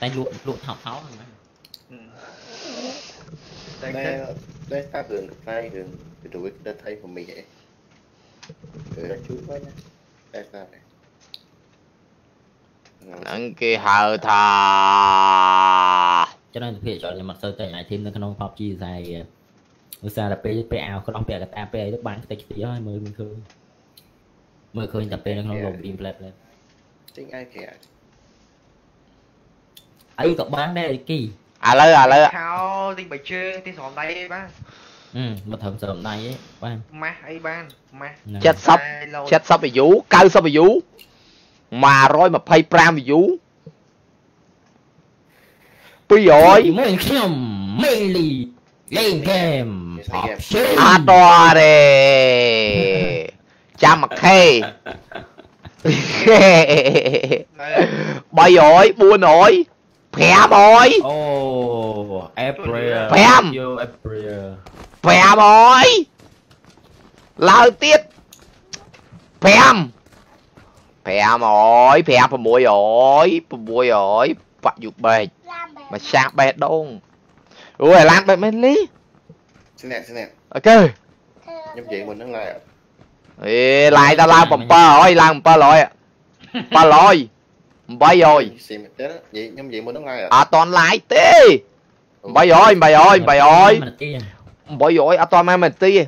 តែលក់លក់ថោកថោកហ្នឹងតែគិត đây đây ta gần tay gần cái tuổi đã thấy của mình vậy rồi đã chú với nhá đây ta này ហ្នឹងគេហៅថាច្រើនទៅភាគច្រើនខ្ញុំអត់សូវតែអាយធីមនៅក្នុង PUBG ស្អីឧស្សាហ៍តែពេលពេលអាវក្រោះពាក់កតាពេលអីទៅបានខ្ទេចខ្ទីហើយមើលមិនឃើញមើលឃើញតែពេលនៅក្នុង lobby flat flat chính ai kẻ អីក៏បានដែរអីគី ឥឡូវឥឡូវ ខោទិញបៃជើងទិញស្រោមដៃអីបាន អឺមកត្រឹមស្រោមដៃឯងបាន ម៉ាស់អីបានម៉ាស់ ហ្នឹង 70 70 view 90 view 125 view 200 មួយខ្ញុំមេលីលេងហ្គេម PUBG អត់ដល់ទេចាំមួយខេ 300 400 Phè bội Oh April. Phè April. Phè bội tiết. Phè Phè rồi Phè phà mũi rồi Phà mũi rồi Phà dục bề. Mà xa bè đông Ui làm bè mấy lý. Xin nè xin nè Ok. Nhóm chuyện mình nó lại Ê lại tao lao bầm bơ rồi Lao bầm bơ rồi Bơ rồi Bây rồi À toàn lại tê? Bây rồi bây rồi bây rồi Bây rồi à. Toàn mang mình tê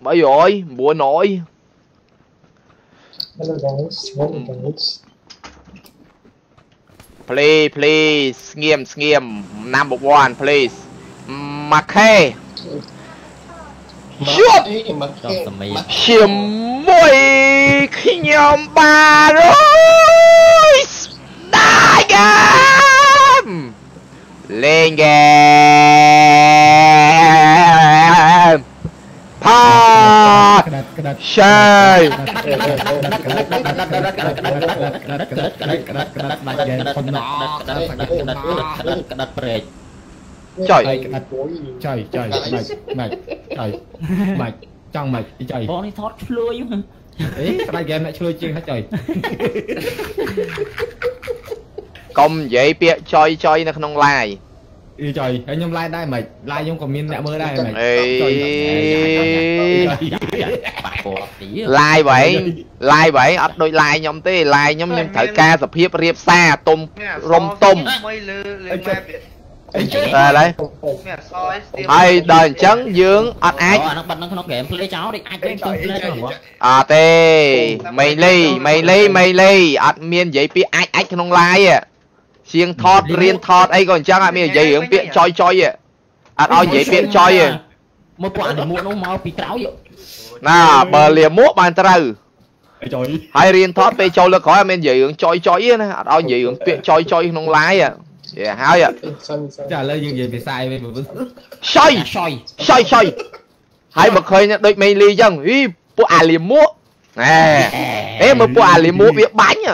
Bây rồi bùa nổi. Ừ. Please, please, nghiêm, nghiêm, number one, please. Mặc khê. ខេ យប់ mà ចង់សម័យ ជាមួយខ្ញុំបាទអើយស្ដាយហ្គេមលេងហ្គេមផា cái đặt cái đặt ឆាយ ក្តាត់ព្រែក ចុយកាត់ចុយចុយម៉ាច់ចុយម៉ាច់ចង់ម៉ាច់ចុយបងនេះថតឆ្លួយអេស្ដាយហ្គេមអ្នកឆ្លួយជាងហ្នឹងចុយកុំនិយាយពាក្យចុយចុយនៅក្នុង live អីចុយហើយខ្ញុំ live ដែរមិនឡាយខ្ញុំក៏មានអ្នកមើលដែរមិនអេឡាយបើឯងឡាយបើឯងអត់ដូចឡាយខ្ញុំទេឡាយខ្ញុំខ្ញុំត្រូវការសភាពរៀបសារទុំរុំទុំអីលើលើម៉ែ តែឥឡូវមានអសអីស្ទៀមហើយដល់អញ្ចឹងយើងអត់អាចអាហ្នឹងបាត់នៅក្នុង game play ចោលដូចអាច game play ហ្នឹងបងអត់ទេមេលីមេលីមេលីអត់មាននិយាយពាក្យអាចអាចក្នុង live សៀងថតរៀនថតអីក៏អញ្ចឹងអត់មាននិយាយរឿងពាក្យចុយចុយអត់ឲ្យនិយាយពាក្យចុយទេមកពួកអានេះមួកនោះមកពីក្រោយណាបើលាមួកបានត្រូវ Ê, trời ហើយរៀនថតពេលចូលលើក្រោយអត់មាននិយាយរឿងចុយចុយទេណាអត់ឲ្យនិយាយរឿងពាក្យចុយចុយក្នុង live ហ៎ហើយ trả lời những gì về sai về vừa ឆុយឆយឆុយឆុយហើយបើឃើញដូចមេលីអញ្ចឹងអីពួកអាលីមួកណែអេមើលពួកអាលីមួកវាបាញ់ហ៎ហ្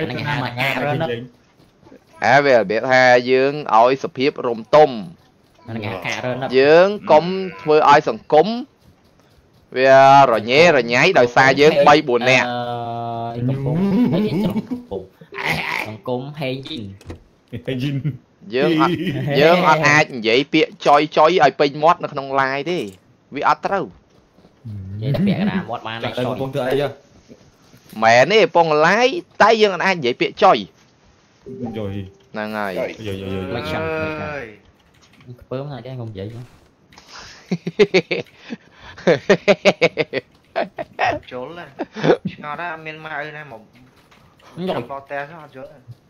នឹងគេហៅមកញ៉ារត់ហ่าវារបៀបថាយើងឲ្យសភាពរំទុំហ្នឹងគេហៅការរត់យើងកុំធ្វើឲ្យសង្គម វារញ៉េរញ៉ៃដោយសារយើង3 4នាក់ អឺកំពុងអីច្រោះកំពុងសង្គមហេងជីង Anh Jin យើងអត់យើងអត់អាចនិយាយពាក្យចុយចុយឲ្យពេញមាត់នៅក្នុង live ទេវាអត់ត្រូវ និយាយតែពាក្យកណ្ដាលមាត់បានតែ Trả ចុ lời យ con tự ấy chưa មែនទេពង live តែយើងអត់អាចនិយាយពាក្យចុយ Rồi ហ្នឹងហើយ Rồi rồi rồi rồi មិនចាំ អើយ ខ្ពើមហើយដែរកុំនិយាយមក ចូលណាឆ្ងល់ដែរអត់មានម៉ៅណាមក ញ៉ុ ច យ 졸라 저라 맨마을에 뭐 Rồi.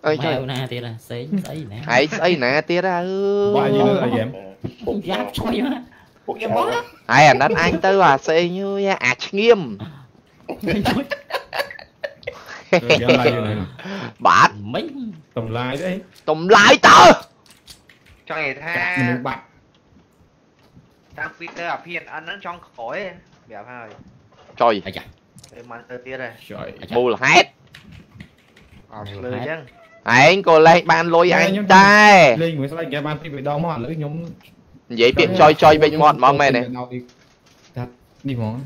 Ơi trời. Na tiệt à, sấy sấy nè. Ai sấy nè tiệt à. Bao nhiêu nữa em? Bụng giáp choi á. Bụng giáp bó. Ai à đất anh tư à sấy như ya à nghiêm. Bạn mấy tùm lai đấy. Tùm lai tơ. Cho người ta. Bạn តាំងពីទៅអាភៀនអិនហ្នឹងចង់ក្រោយប្រាប់ហើយ ចុយ អាយ៉ា ទៅមកទៅទៀតហើយ Trời មូលហេតុ អត់ឆ្លើយអញ្ចឹង ឯងក៏លេងបានលុយអញដែរ Linh mới slide game ban thì phải đau mà lưỡi nhóm និយាយពាក្យចុយចុយវិញមាត់ហ្មងមែនទេ Đau đi Thật Đi món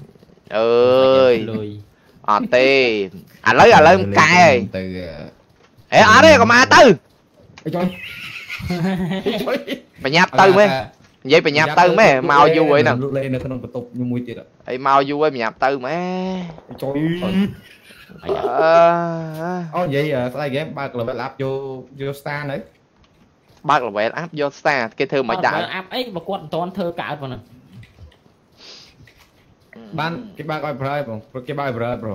អើយ លុយ អត់ទេឥឡូវឥឡូវកែហើយ ទៅ អេអត់ទេកុំមកទៅ អីចុយ បញ្ញាប់ទៅមែន និយាយបញ្ញាប់ទៅមែនមកយូរហើយហ្នឹងលុលេនៅក្នុងបន្ទប់ខ្ញុំមួយទៀតអីមកយូរហើយបញ្ញាប់ទៅមែនអីចុយអាយ៉ាអឺអូនិយាយស្អីហ្គេមបើក level up យកយក star នៅបើក level up យក star គេធ្វើមិនដាក់អាប់អីបើគាត់មិនតន់ធ្វើកើតប៉ុណ្ណឹងបានគេបើកឲ្យប្រើបងព្រោះគេបើកឲ្យប្រើប្រូ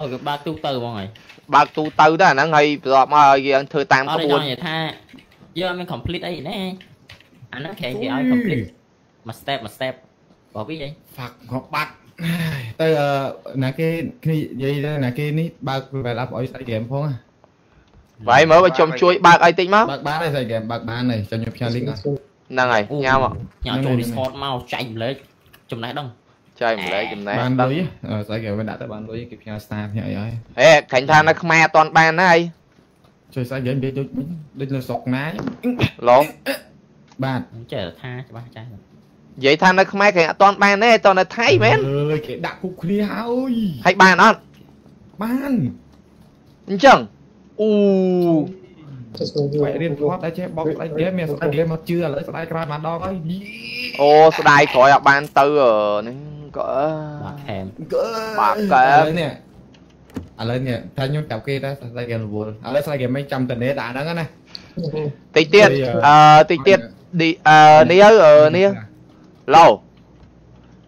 អូគេបើកទូទៅហ្មងហើយបើកទូទៅទៅអាហ្នឹងហើយបន្ទាប់មកឲ្យយើងធ្វើតាមអត់ក្ទេបួចនង់និយាយថាយើងអត់មាន complete អីណែ អាហ្នឹងគេគេឲ្យ complete មួយ step មួយ step បើវិញអី fuck គាត់បាត់ទៅអឺណាគេគ្នានិយាយទៅណាគេនេះបើក level up ឲ្យស្អីហ្គេមផងណា ហើយមើលបើខ្ញុំជួយបើកអីតិចមក បើកបានហើយស្អីហ្គេមបើកបានហើយចាំខ្ញុំផ្ញើ link ឲ្យ ហ្នឹងហើយញ៉ាំមក ញ៉ាំចូល Discord មកចែកម្លែកចំណេះដឹង ចែកម្លែកចំណែក បាន ដឹង លុយអឺស្អីហ្គេមមិនដាក់ទៅបានលុយគេផ្ញើ star ផ្ញើអីហើយ ហេខាញ់ថានៅខ្មែរអត់ទាន់បានណាហើយ ជួយស្អីហ្គេមនិយាយដូចដូចនៅស្រុកណា ឡង បាទចេះតែថាច្បាស់ចាស់និយាយថានៅខ្មែរគេអត់ទាន់បានទេតនៅថៃមែនអើយគេដាក់គុកគ្នាហើយហើយបានអត់បានអញ្ចឹងអូបែរៀនគាត់តែចេះបោកស្អីហ្គេមមានស្អីហ្គេមមកជឿឥឡូវស្ដាយក្រោយមកដងហើយយីអូស្ដាយក្រោយអត់បានទៅអឺនេះក៏អឺបាទខេមបាក់កែបឥឡូវនេះឥឡូវនេះថាខ្ញុំចាប់គេដែរស្អីហ្គេមរវល់ឥឡូវស្អីហ្គេមមិនចាំតនេដាក់ហ្នឹងណាតិចទៀតអឺតិចទៀត đi à nia ở nia. Lâu.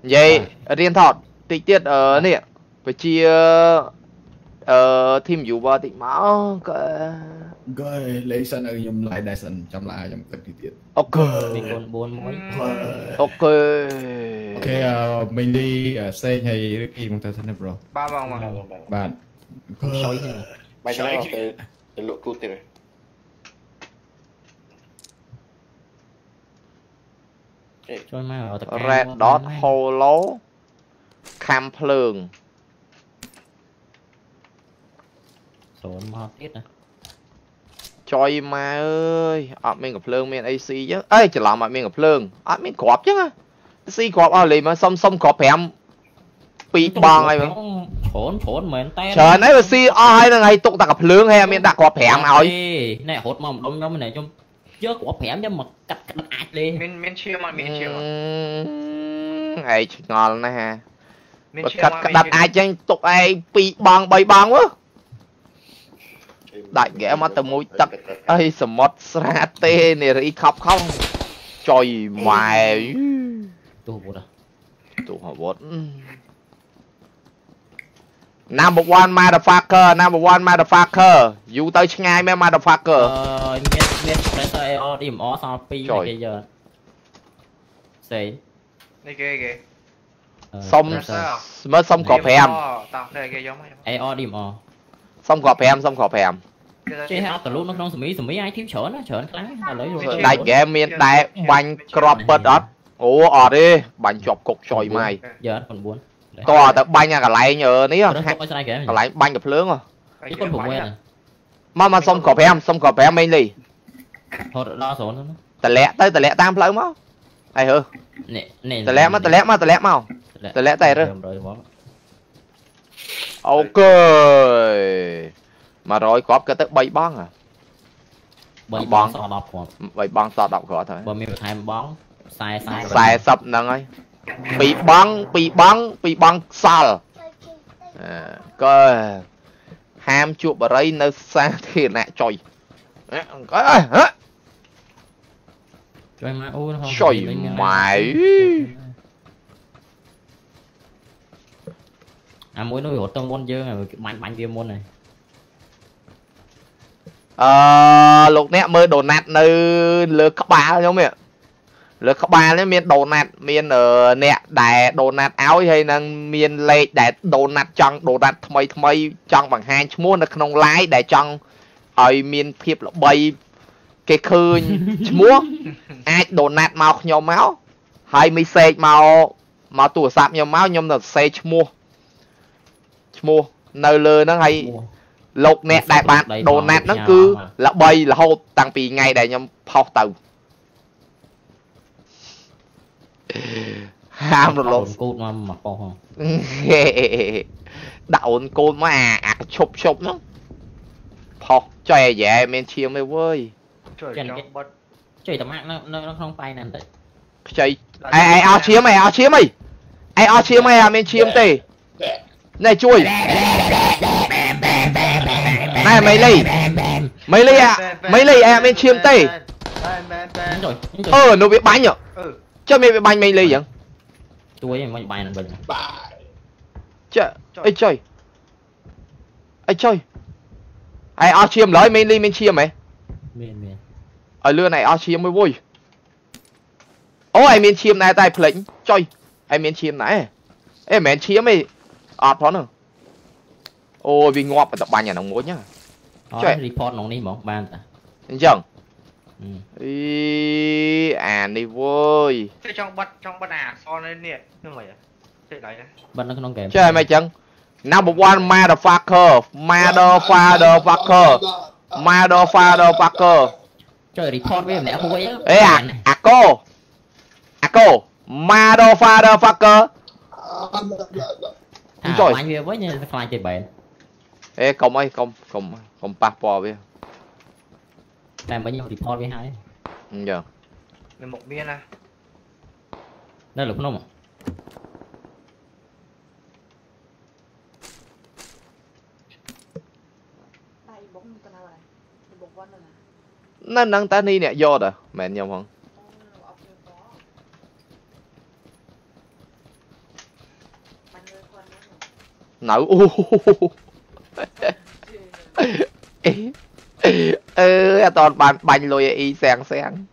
Vậy riêng thọt tích tiết ở nia. Phải chia ờ thêm dù ba tích máu cơ cơ lấy sân ở nhóm lại đại sân trong lại trong tập đi tiết. Ok. Còn bốn mối ok. Ok ờ, mình đi ờ, xe hay cái gì mà ta thân bro ba vòng mà bạn. Bạn sao vậy bài sao cái lụa cút rồi ងលីសេងហើយឬគីមកទៅសិនណាប្រូ បាទបងបង បាទ ខ្ចុយហ្នឹង បាយឆ្លៃទៅទៅលក់ទូទៀត ជួយមកអត់តកា red dot holo ខំភ្លើង សូនមកទៀតណា ចុយម៉ែអើយអត់មានកំភ្លើងមាន AC ចឹងអេច្រឡំអត់មានកំភ្លើងអត់មានគ្រាប់ចឹងស៊ីគ្រាប់អស់លេមកសុំសុំគ្រាប់5ពីរបងហើយមើល ប្រូនប្រូនមែនតែ ច្រើនហើយបើស៊ីអស់ហើយនឹងហើយទុកតែកំភ្លើងហើយអត់មានដាក់គ្រាប់5ឲ្យ ណែរហូតមកម្ដុំខ្ញុំណែខ្ញុំ យកគ្រាប់5ខ្ញុំមកកាត់កាត់អាចទេមានមានឈាមអត់មានឈាមអត់អេឆ្ងល់ណាស់ហាមានបើឈាមកាត់អត់ក្តាត់អាចចឹងទុកឯង2បង3បងមើលដាច់ហ្គេមមកទៅមួយទឹកអីសមុទ្រស្រាទេនារីខប់ខំចុយម៉ែទូពុតទូអាវុធ Number 1 motherfucker number 1 motherfucker យូរទៅឆ្ងាយមែនអឺ motherfucker មានមា ន pressure AR DMR សល់2 ចុយ គេយកសេ នេះគេគេ សុំស្មើសុំគ្រាប់5 តោះតែគេយកមក AR DMR សុំគ្រាប់5សុំគ្រាប់5 ចេះអត់តលូននៅក្នុងសម័យសម័យអាយធីមច្រើនណាច្រើនខ្លាំងឥឡូវយក ដាច់ហ្គេមមានដែបាញ់ក្របពិតអត់អូអត់ទេបាញ់ជាប់គុកចុយម៉ៃ យកអត់9 តោះទៅបាញ់អាកន្លែងអឺនេះ អត់ ហា ទុកឲ្យស្រ័យគេ កន្លែងបាញ់កំភ្លើងហ៎ នេះគាត់6ហ្នឹង មកមកសុំគ្រាប់5សុំគ្រាប់5មេងលី ហត់ដល់0ហ្នឹងតម្លាក់ទៅតម្លាក់តាមផ្លូវមកអីហឺនេះនេះតម្លាក់មកតម្លាក់មកតម្លាក់មកតម្លាក់តែរើស100វ៉លអូខេ100គ្រាប់ក៏ទៅ3បងហ៎3បងបងសល់10គ្រាប់3បងសល់10គ្រាប់ទៅបើមានបន្ថែមបង40 40 40ហ្នឹងហើយពីរបងពីរបងពីរបងសល់អឺក៏ហាមជួបបរិយនៅសាធារណៈចុយអេអង្គអើ យហ៎ជួយមកអូនហោះចុយម៉ែអាមួយនោះរត់ទៅមុនយើងបាញ់បាញ់វាមុនហើយអឺលោកអ្នកមើលដូណាត់នៅលើក្បាលខ្ញុំនេះលើក្បាលនេះមានដូណាត់មានអឺអ្នកដែលដូណាត់ឲ្យហើយនឹងមានលេខដែលដូណាត់ចង់ដូណាត់ថ្មីថ្មីចង់បង្ហាញឈ្មោះនៅក្នុង live ដែលចង់ឲ្យមានភាពល្បី គេឃើញឈ្មោះអាចដូណាត់មកខ្ញុំមកហើយមីសេកមកមកទូរស័ព្ទខ្ញុំមកខ្ញុំនឹងសរសេរឈ្មោះឈ្មោះនៅលើហ្នឹងហើយលោកអ្នកដែលបានដូណាត់ហ្នឹងគឺល្បីរហូតតាំងពីថ្ងៃដែលខ្ញុំផុសទៅហាមរលកគូតមកមកប៉ោះហងដាក់អូនកូនមកអាអាកឈប់ឈប់ហ្នឹងផុសចុយអាយ៉ែមានឈាមទេវើយ trời Chân trong cái- bật ជួយតែមកនៅនៅក្នុងបៃណាស់បន្តិច ខ្ចីអេអេអស់ឈាមអេអស់ឈាមអីអេអស់ឈាមអីអត់មានឈាមទេណែជួយណែមីលីមីលីអាមីលីអេអត់មានឈាមទេ Bèn, bèn, ញ៉ាំ bèn. ជួយញ៉ាំជួយ អឺនោះវាបាញ់ហ៎ ừ ចុះមានវាបាញ់មីលីអញ្ចឹង ជួយឲ្យមិនបាយនឹងវិញ ចុះអីចុយអីចុយអេអស់ឈាមឡើយមីលីមានឈាមហ៎ មានមាន ឲ្យលឿនឯអស់ឈាមមួយវុយអូឯមានឈាមដែរតែផ្លេចចុយឯមានឈាមដែរអេមិនមែនឈាមទេអត់ផងហ្នឹងអូវាងាប់តែបាញ់អាហ្នឹងមួយហ្នឹង អ ចុះ ត់ report ក្នុងនេះហ្មងបានតា អញ្ចឹង អឺ អីអានេះវុយ thế trong bật trong bật à so lên nè nhưng mà thế đấy này បាត់នៅក្នុងហ្គេម ចេះមិនអញ្ចឹង number 1 motherfucker motherfucker motherfucker ជួ Trời report với em mẹ hối á. Ê à, à cô. À cô. Motherfucker. À, Trời. Anh về với nhà phải chơi bệnh. Ê công ơi, công công công bò với. Em bao nhiêu report với hai. Ừ giờ. Mình một viên à. Đây là nó mà. นั่นนางตานีเนี่ยยอดอ่ะแมนยำห้องหนาวโอ้เออตอนปันปันเลยอีแสงแสง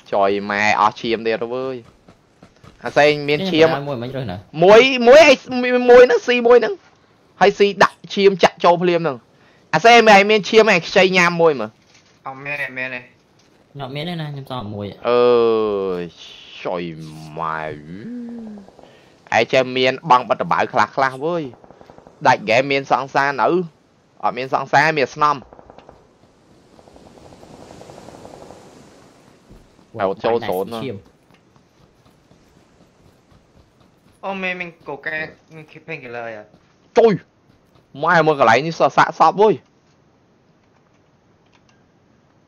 à, trời mẹ ở chiêm đi rồi ơi à xem miên chiêm à. muối muối hay muối nó xì muối nó hay xì đặt chiêm chặt cho phim nè. អីមួយហ្នឹងស៊ីមួយហ្នឹងហើយស៊ីដាក់ឈាមចាក់ចូលភ្លាមហ្នឹងអាសេមិនឲ្យមានឈាមឯងខ្ចីញ៉ាំមួយមើល ông miên này miên này ខ្ញុំមានទេណាខ្ញុំសល់មួយ អើយចុយម៉ែឯចេះមានបងបិទដបៅខ្លះខ្លះវើយដាច់ហ្គេមមានសង្សារនៅអត់មានសង្សារមានស្នំ អោចូលសូនហ៎ ឈាម ô mình mình cổ cái mình kịp hình cái lời à ចុយ ម៉ែមើលកន្លែងនេះសសាក់សពវើយ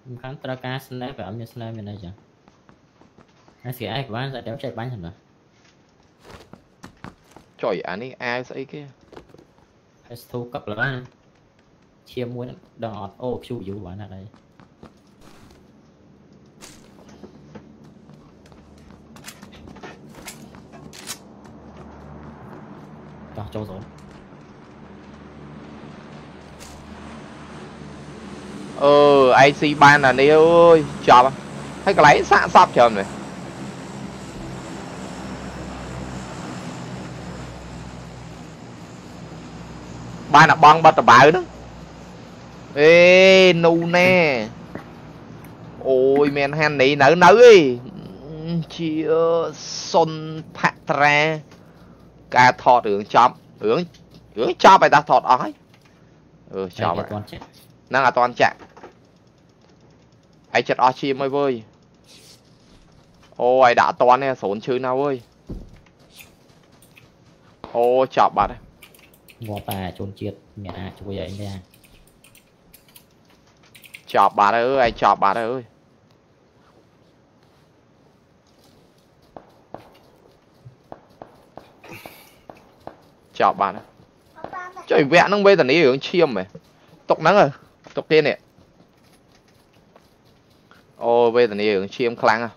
សំខាន់ត្រូវការ snap តែអត់មាន snap មានអីចឹងហើយស្គីឯងក៏បានតែចែកបាញ់ហ្នឹងណា ចុយអានេះអាវស្អីគេ ហើយស្ទូកັບឡើយឈាមមួយហ្នឹងដឹងអត់អូ Q យូរបានណាស់ដែរចោះចូលសូន អឺឯងស៊ីបានអានេះអើយចប់ហើយកន្លែងសាក់សពច្រើនមែនបានអាបងបတ်តបៅហ្នឹងអេនូណែអូយមានហាននេះនៅនៅអីជាសុនផត្រាការថតរឿងចប់រឿងរឿងចប់ឲ្យតាថតអស់ហើយអឺចប់ហើយតែគាត់ចេះហ្នឹងអត់តន់ចាក់ ឯងចិត្តអស់ឈាមហើយវើយអូឯងដាក់អត់តន់ទេស្រូនឈឺណាស់វើយអូចាប់បាត់ហើយ ងាប់តែជនជាតិមានអាចជួយអីដែរ ចាប់បាត់ហើយអើយឯងចាប់បាត់ហើយអើយចាប់បាត់ហើយចុះវគ្គហ្នឹងវេទនារឿងឈាមហ៎ទុកហ្នឹងហ៎ទុកទៀតនេះ អូវេទនារឿងឈាមខ្លាំងហ៎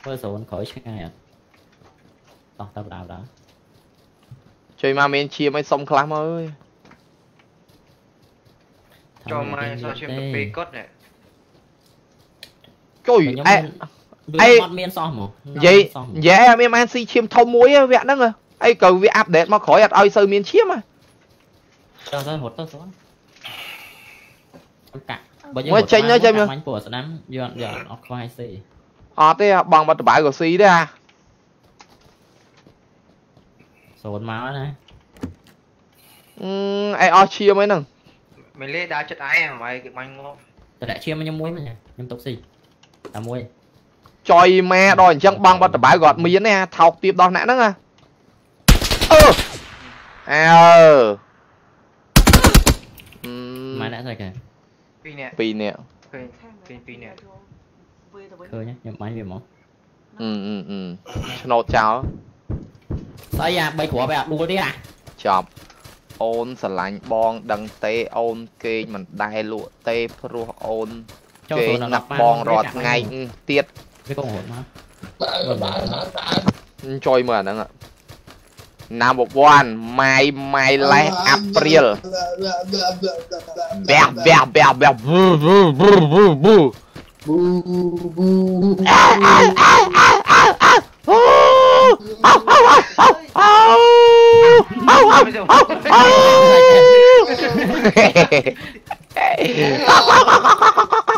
ធ្វើសូនក្រោយឆ្ងាយអត់តោះទៅដើរដើរ ជួយមកមានឈាមឲ្យសុំខ្លះមកអើយ cho mai so chim tập bì cốt này ជួយ ខ្ញុំ អែ មាន អី វាអត់មានសោះហ្មង និយាយនិយាយអត់មានបានស៊ីឈាមធំមួយទេវគ្គហ្នឹងហ៎អីក៏វាអាប់ដេតមកក្រោយអត់ឲ្យសូវមានឈាមហ៎ ចោះទៅរត់ទៅសូនចាំកាក់បើ មួយចេញទៅចេញមក បាញ់ពូស្ដាំយកអត់យកអត់ខ្វាយស៊ី អត់ទេបងបាត់តបៅក៏ស៊ីដែរអា សូនមកណា អឺអីអស់ឈាមអីហ្នឹង mình lấy đá chất ái mày cái manh ngon តែដាក់ឈាមខ្ញុំមួយមកខ្ញុំទុកស៊ីតែមួយ ចុយម៉ែដល់អញ្ចឹងបងបាត់ដបៅគាត់មានទេអាថោកទៀបដល់អ្នកហ្នឹងណាអឺអើអឺ ម៉ែអ្នកស្អីគេ pi nè ពីរនាក់ khơi ខែពីពីនេះវាទៅវិញឃើញទេខ្ញុំបាញ់វាហ្មងអឺអឺអឺឆ្នោតចោលស្អីអា3គ្រាប់ឯអាដួលទៀតអាចប់អូនស្រឡាញ់បងដឹងទេអូនគេងមិនដែលលក់ទេព្រោះអូនចូលគេចូលងដល់ណាស់បងរាល់ថ្ងៃទៀតវាកុំរត់មកចុយមើលអាហ្នឹង number one my my life April. ber ber ber ber bu bu bu bu bu. Bu bu Hehehe ah, ah, ah,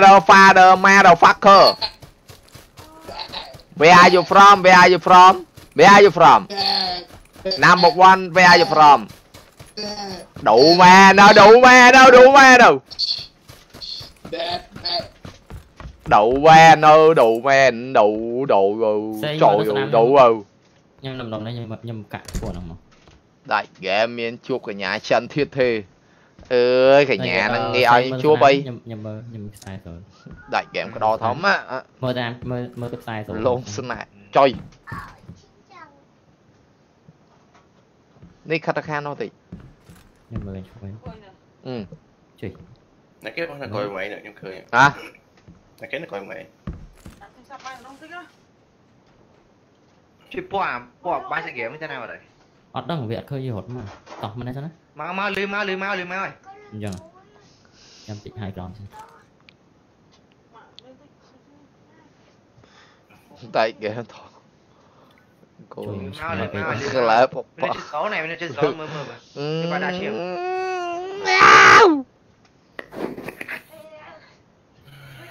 motherfucker motherfucker. Where are you from? Where are you from? Where are you from? Number one where are you from? Đủ ma đâu đủ ma đâu đủ ma đâu. Đủ ba đâu đủ me đủ đủ trời đủ đủ ơi nhưng nằm đồng này nhầm mà cả của nó mà. Đại ghé miên chuột ở nhà chân thiết thê ញុំកាក់ខ្លួនហ្នឹងមក đại ghé miên chuột cả nhà chân thiết thế ơi cả nhà nó nghe ai chúa bay ខ្ញុំខ្ញុំមើលខ្ញុំខ្សែចូល đại ghé cái đó thấm á មើលតាមមើលមើលទឹកខ្សែចូល lôn xin lại trờiនេះខិតខាននោះតិច ខ្ញុំមើលជួយ គួយណា អឺ ជួយ này cái nó coi mày nữa em khơi ហ៎ này cái nó coi mày ដាក់ទីសាប់បាយម្ដងតិចណា ជួយពណ៌ពណ៌បាញ់សាហ្គេមមិនទៅណាបាត់ហើយ អត់ដឹងវាអត់ឃើញយីរត់មកតោះមិនដែរសិនណា មកមកលឺមកលឺមកលឺមកហើយ អញ្ចឹងខ្ញុំតិចហើយក្រោមសិន មកលេងតិច đại ghé thôi cô Trời, Mau sao lên, lại mau bị- lên. cái lá bọc នៅចិត្តសោnày នៅចិត្តសោមើលមើលមើល Ừ. Cái bà đá chiều.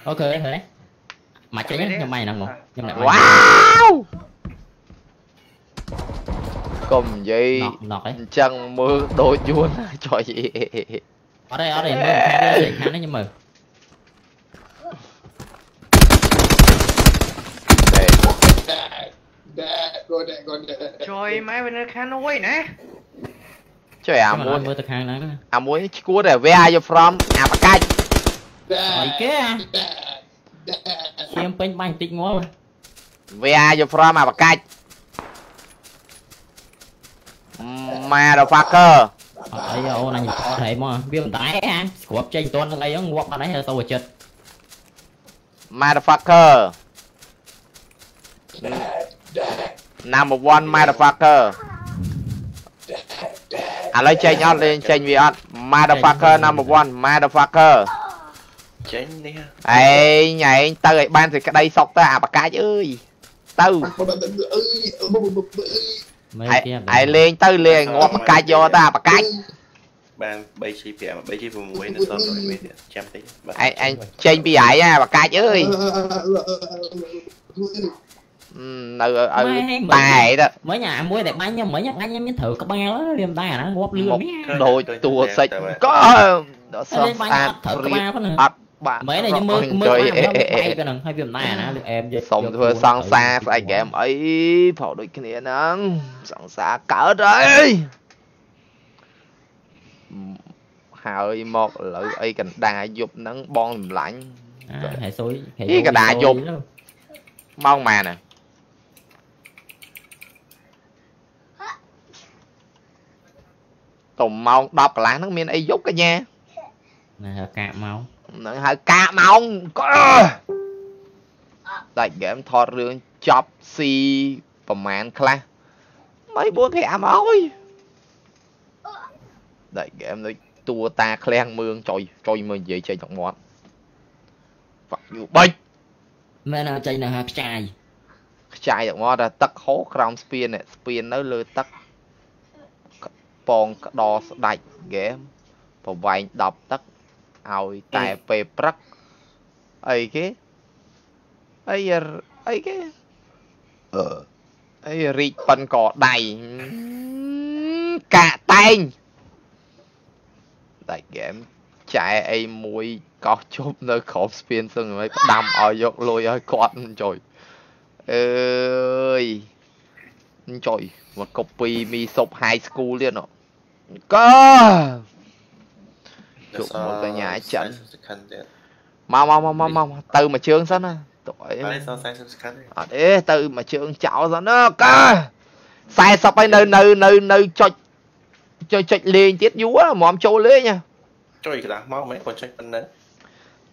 អូខេឃើញមកចេញខ្ញុំបាញ់ហ្នឹងមកខ្ញុំដាក់បាញ់ Cầm gì? chăng mưa ấy. Chẳng mơ đồ chuông cho gì. Ở đây, ở đây, mơ, ở đây, khá nó như mờ. Trời má bên đây khá nói nè. Trời à muối. Mơ thực hàng nè. À muối cua để where are from? À bà cay. Rồi kế à. Xem bên bánh tích ngó. Where are from? À bà cay. បកាច់ motherfucker អត់អីអូនអញថតហែមកវាមិនដែរអាស្គ្រាប់ចេញតន់នឹងអីហ្នឹងងាប់បាត់ហើយទៅចិត្ត motherfucker number 1 motherfucker ឥឡូវចេញអត់លេងចេញវាអត់ motherfucker number 1 motherfucker chén đi ha ឯងឯងទៅឲ្យបានសេចក្តីសុខទៅអាបកាច់អើយទៅ មើល ឯ គេអត់ ឯលេងទៅលេងឲ្យងាប់បកាច់យកទៅអាបកាច់ ban bay chi pẹ mà bay chi vùng quê nó son rồi mấy trăm tí ឯងឯងចេញពីហើយអាបកាច់អើយអឺនៅឲ្យតែទៅ មិញអាមួយដែលបាញ់ខ្ញុំមិញអញខ្ញុំមានត្រូវក្បាលវាមិនដែរអាហ្នឹងងាប់លឿននេះ ដូចតួសិចក៏ដល់ស្រស់ លេងបាញ់ ស្អាត អត់ត្រូវ ព្ ក្ រៀ បាល ប ប៉ុណ្ណឹង អត់ បាក់ មែនទេខ្ញុំមើលមើល ជួយ ក្បាលខ្ញុំបែកទៅហ្នឹងហើយវាមិនដែរអាណាអែមយក សុំធ្វើសង្សារស្អែកហ្គេមអីប្រហែលដូចគ្នាហ្នឹងសង្សារកើតហើយហើយមកឥឡូវអីកណ្ដាយប់ហ្នឹងបងសម្លាញ់ អាហែសុយហែ អីកណ្ដាលយប់ ម៉ោងម៉ានណាតុំម៉ោង10កន្លះហ្នឹងមានអីយប់កញ្ញា ណាកាកមក ហ្ នឹងហៅកាកម៉ោងក៏ដាច់ហ្គេមថតរឿងចប់ស៊ីប្រមាណខ្លះ3 4 5ម៉ោងអើយដាច់ហ្គេមដូចតួតាឃ្លាំងមឿងចុយចុយមើលនិយាយចេញទឹកមាត់ fuck you បាច់មែនអត់ចេញនៅហាខ្ចាយខ្ចាយទឹកមាត់តែទឹកហូរក្រោមស្ពាននេះស្ពាននៅលើទឹកពងក្តរស្ដាច់ហ្គេមប្រវែង10ទឹក ឲ្យតែពេលព្រឹកអីគេអីអីគេអឺអីរីកប៉ិនកដៃកាក់តែងដាច់ហ្គេមចែអីមួយកោះជប់នៅក្រោមស្ពានសឹងហើយផ្ដាំឲ្យយកលុយឲ្យគាត់ចុយអើយចុយមកកូពីមីសុប high school ទៀតណកោ chuột một cái uh, nhà trận mau mau mau mau mau. Từ mà chương sẵn à tội à đế từ mà chương chảo sẵn đó cơ. Sai sập ấy nơi nơi nơi nơi cho cho cho liền tiết dúa mà ông châu lê nha. Chơi cái đó mau mấy con chơi bên đấy.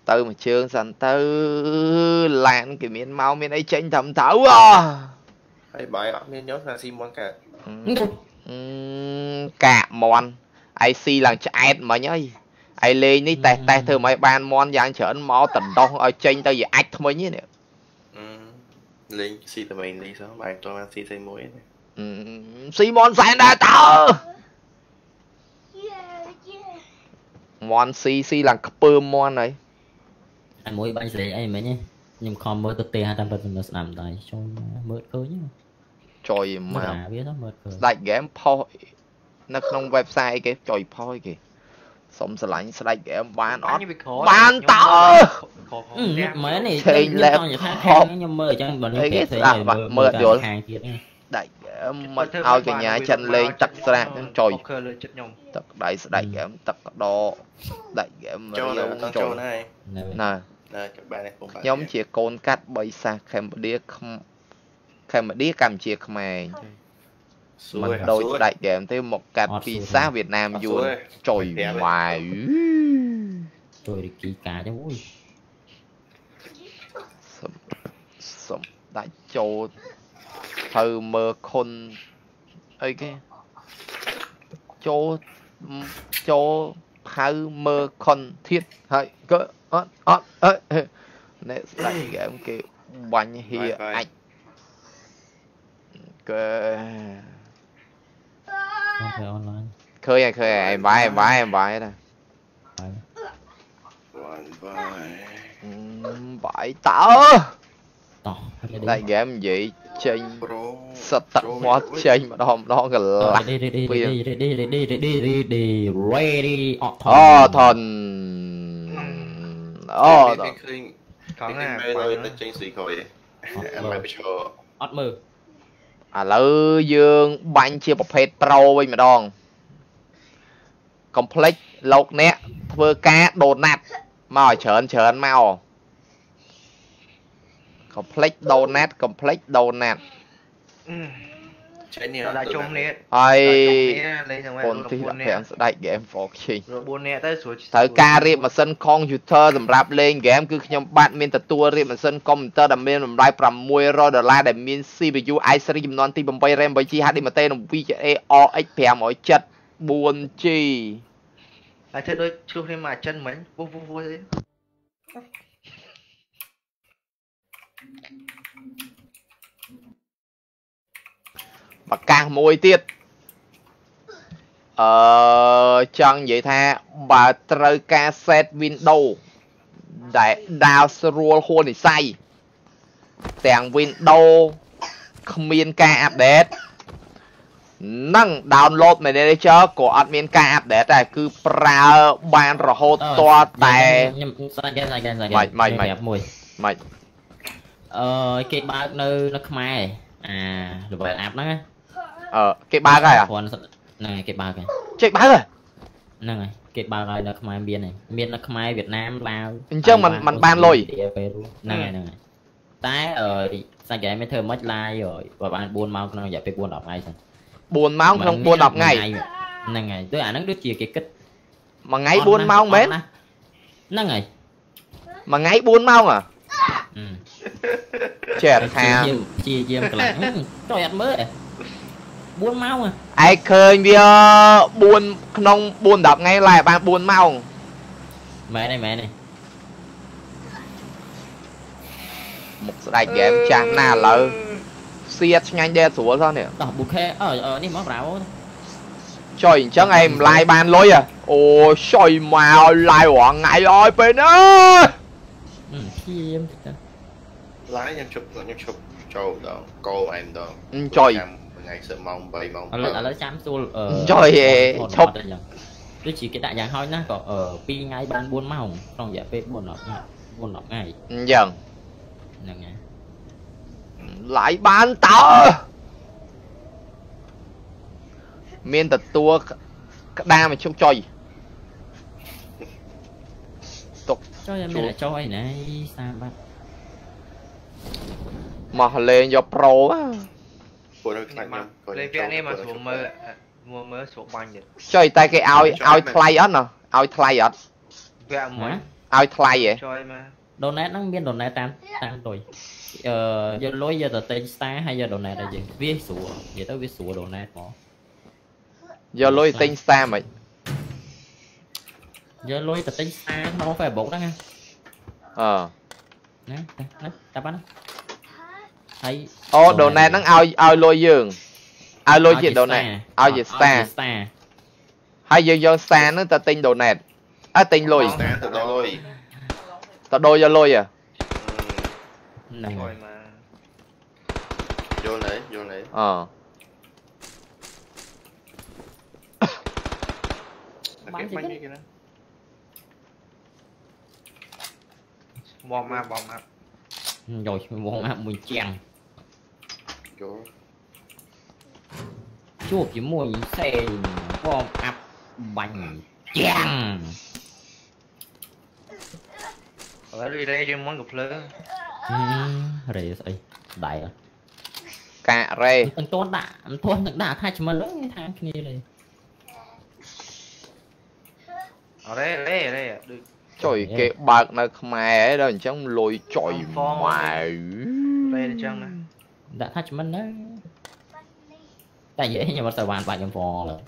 Từ mà chương sẵn từ làn cái miền mau miền ấy chênh thầm thấu à hay bài ạ miền nhớ là simon cả. Ừ. Ừ, cả mòn ai si là chạy mà nhá ងឆ្អែតមិញអីឯលេងនេះតេះតេះធ្វើមិនឲ្យបានមន់យ៉ាងច្រើនមកតដោះឲ្យចេញទៅជាអាចថ្មិញនេះ ừ. Lên si tụi mình đi sao bài tôi mang si xây mũi này អឺស៊ីមន់សែនដែរតើមន់ស៊ីស៊ីឡើងខ្ពើមមន់ហើយអាមួយបាញ់ស្រីអីមិញខ្ញុំខំមើលទៅទេតាមពិតខ្ញុំស្ដាប់តែចូលមើលឃើញចុយមើមកលអាវាទៅមើលឃើញស្ដាច់ហ្គេមផុសនៅក្នុង website គេចុយផុសគេ សុំស្រឡាញ់ស្ដេចហ្គេមបានអត់បានតើខ្ញុំមើលនេះឆេងលែបខ្ញុំមើលអញ្ចឹងបើនេះគេស្ដាប់មើលយល់ខាងទៀតដាច់មិនឲ្យកញ្ញាចិនលេងទឹកស្រាក់នឹងចុយទឹកដៃស្ដាច់ហ្គេមទឹកកដដាច់ហ្គេមចូលចូលហើយណាខ្ញុំជាកូនកាត់3សាសខេមបឌីខេមបឌីកម្ពុជាខ្មែរ mình đội đại điểm thêm một cặp pizza Việt Nam vô trời ngoài. Trời kỳ cả chứ vui sụp đại châu. Thơ mơ khôn. Ấy cái châu châu thơ mơ khôn thiết. Hay cỡ ớt ớt ớt nè đại game kêu bánh hiền anh cơ. គីកាចឹងអូយ សំសំដាច់ចូលទៅមើលខុនអីគេចូលចូលផៅមើលខុនធៀបហើយក៏អត់អត់អើនេះស្ដាច់ហ្គេមគេបាញ់ហៀ បាយបាយ អាចក៏ ខ្ញុំធ្វើអនឡាញ ឃើញហើយឃើញហើយឯបាយឯបាយឯបាយណា ហើយ One by បាយតើ តោះហើយ ដាច់ហ្គេមនិយាយចេញ Pro សិតទឹកមាត់ចេញម្ដងម្ដងកន្លះ ready ready ready ready ready ready ready ready អត់ថ អូថនអូ Cái- cái- cái- có cái- nè cái quay nơi nó. nó chênh xì khỏi Em mày bị chờ អត់មើល ឥឡូវយើងបាញ់ជាប្រភេទប្រូវិញម្ដងកុំភ្លេចលោកអ្នកធ្វើការដូណាត់មកឲ្យច្រើនច្រើនមកកុំភ្លេចដូណាត់កុំភ្លេចដូណាត់ Ừ. Cháy nè Rồi lại tự chung làm. nè ហើយ lấy thằng ព mày ន rồi ទី buôn ប្រាំ nè ស្ដាច់ game 4K rồi buôn nè tới xuống ត្រូវការរៀបម៉ាស៊ីនកុំព្យូទ័រសម្រាប់លេងហ្គេមគឺខ្ញុំបាទមានទទួលរៀបម៉ាស៊ីនកុំព្យូទ័រដែលមានតម្លៃ600ដុល្លារដែលមាន CPU i3 ចំនួនទី8 RAM 8GB HDMI និង VGA RX 570 4G à thế đôi chưa thêm mà chân mấy vô vô vô thế ប្រកាសមួយទៀតអឺចង់និយាយថាបើត្រូវការ set Windows ដែលដើរស្រួលហួសនិស័យទាំង Windows គ្មានការអាប់ដេតនិង download manager ក៏អត់មានការអាប់ដេតដែរគឺប្រើបានរហូតទាល់តែខ្ញុំស្ដាច់ហ្គេមស្ដាច់ហ្គេមស្ដាច់ម៉េចម៉េចម៉េចប្រាប់មួយម៉េចអឺគេបើកនៅនៅខ្មែរអា level up ហ្នឹងណា អឺគេបើកហើយអ្ហ៎ គ្រាន់ហ្នឹងហើយគេបើកហើយ ចេះបើកហើយ ហ្នឹងហើយគេបើកឲ្យនៅខ្មែរមានហើយមាននៅខ្មែរវៀតណាមឡាវ អញ្ចឹងมันมันបានលុយ ពេលហ្នឹងហើយហ្នឹងហើយតែអឺសាច់ហ្គេមមិនធ្វើមិនឡាយហើយបើបាន4ម៉ោងក្នុងរយៈពេល4 10ថ្ងៃសិន 4ម៉ោងក្នុង4 10ថ្ងៃ ហ្នឹងហើយទៅអាហ្នឹងដូចជាគេគិត មួយថ្ងៃ4ម៉ោងមែន ហ្នឹងហើយ មួយថ្ងៃ4ម៉ោងអ្ហ៎ អឺ ចេះថា ព្យាយាមកន្លះចុយអត់មើលទេ 4ម៉ោងហ៎ឯងឃើញវា4ក្នុង4 10ថ្ងៃឡាយបាន4ម៉ោងមែនទេមែនទេមុខស្ដាច់ហ្គេមចាស់ណាស់ឥឡូវសៀតឆ្ងាញ់ដែរស្រួលសោះនេះតោះប៊ូខេអឺនេះមកប្រាវចុយអញ្ចឹងឯងម្លាយបានលុយហ៎ Ôi trời màu lại quả ngại ơi bên ơi អឺធៀមតិចទៅ lái nhâm chụp nhâm chụp trâu đó ថ្ងៃសិមម៉ោង8ម៉ោង7ឥឡូវឥឡូវចាំសួរចុយអេឈប់ដូចជាគេដាក់យ៉ាងហោចណាស់ក៏2ថ្ងៃបាន4ម៉ោងក្នុងរយៈពេល4 10ថ្ងៃ4 10ថ្ងៃអញ្ចឹងហ្នឹងហើយឡាយបានតើមានទទួលក្តារមកជុំចុយຕົកចុយមានអាចុយអីណៃសាបាត់មកលេងយកប្រូណា មកលេងពាក់នេះមកស្រួលមើលមើលមើលស្រួលបាញ់ទៀត Chơi tay cái ao ao thay ớt nè Ao thay ớt ពាក់មួយ Ao thay vậy ចុយមក donate ហ្នឹងមាន donate តាមតាមទុយអឺយកលុយយកទៅទិញ star ហើយយក donate ឲ្យយើងវាស្រួលនិយាយទៅវាស្រួល donate ហ្មង Do lôi tinh xa mày យកលុយទៅទិញ star ក្នុង Facebook ហ្នឹងណា Ờ ណាណាតាមបានណា ហើយអូដូណែតហ្នឹងឲ្យឲ្យលុយយើងឲ្យលុយជាដូណែតឲ្យជាស្តាហើយយើងយកស្តាហ្នឹងទៅទិញដូណែតអើទិញលុយស្តាទៅដូរលុយទៅដូរយកលុយហ៎ហ្នឹងហើយយល់ណែយល់ណែអបានជិះគេណាមកមកបងមក rồi buồn mà mùi chèn ចូលជួបជាមួយសេបងអាប់បាញ់ចាំងអររេជាមួយក៏ភ្លើរេស្អីដៃការរេមិនទាន់ដាក់មិនទាន់នឹងដាក់ថាជំនិលថាគ្នាលេអរេរេរេដូចចុយគេបើកនៅខ្មែរហើយដល់អញ្ចឹងលុយចុយម៉ៅរេអញ្ចឹងណា ដាក់ attachment ណាតែនិយាយខ្ញុំអត់ទៅបានបាច់ខ្ញុំហ្វឡើយ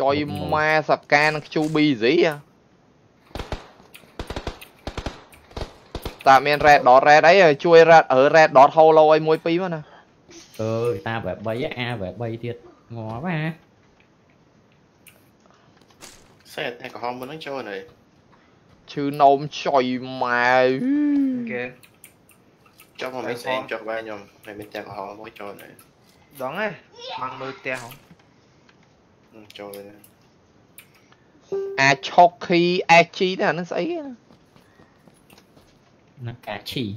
ចុយម៉ែសកានឹងខ្ជូ busy តាមាន red dot red អីជួយ red red dot holo ឲ្យមួយពីរមកណាអើយតាវែ3អាវែ3ទៀតងាប់ហាសេតតែកំហំមុនហ្នឹងចូលនេះឈឺនោមចុយម៉ែអូខេ cho con mấy xe cho ba nhầm, này mình tèo họ mới cho này. Đón ấy, mang nuôi tèo. Ừ, cho rồi nè. À Choki Achi đó nó sấy. Nó cá chi.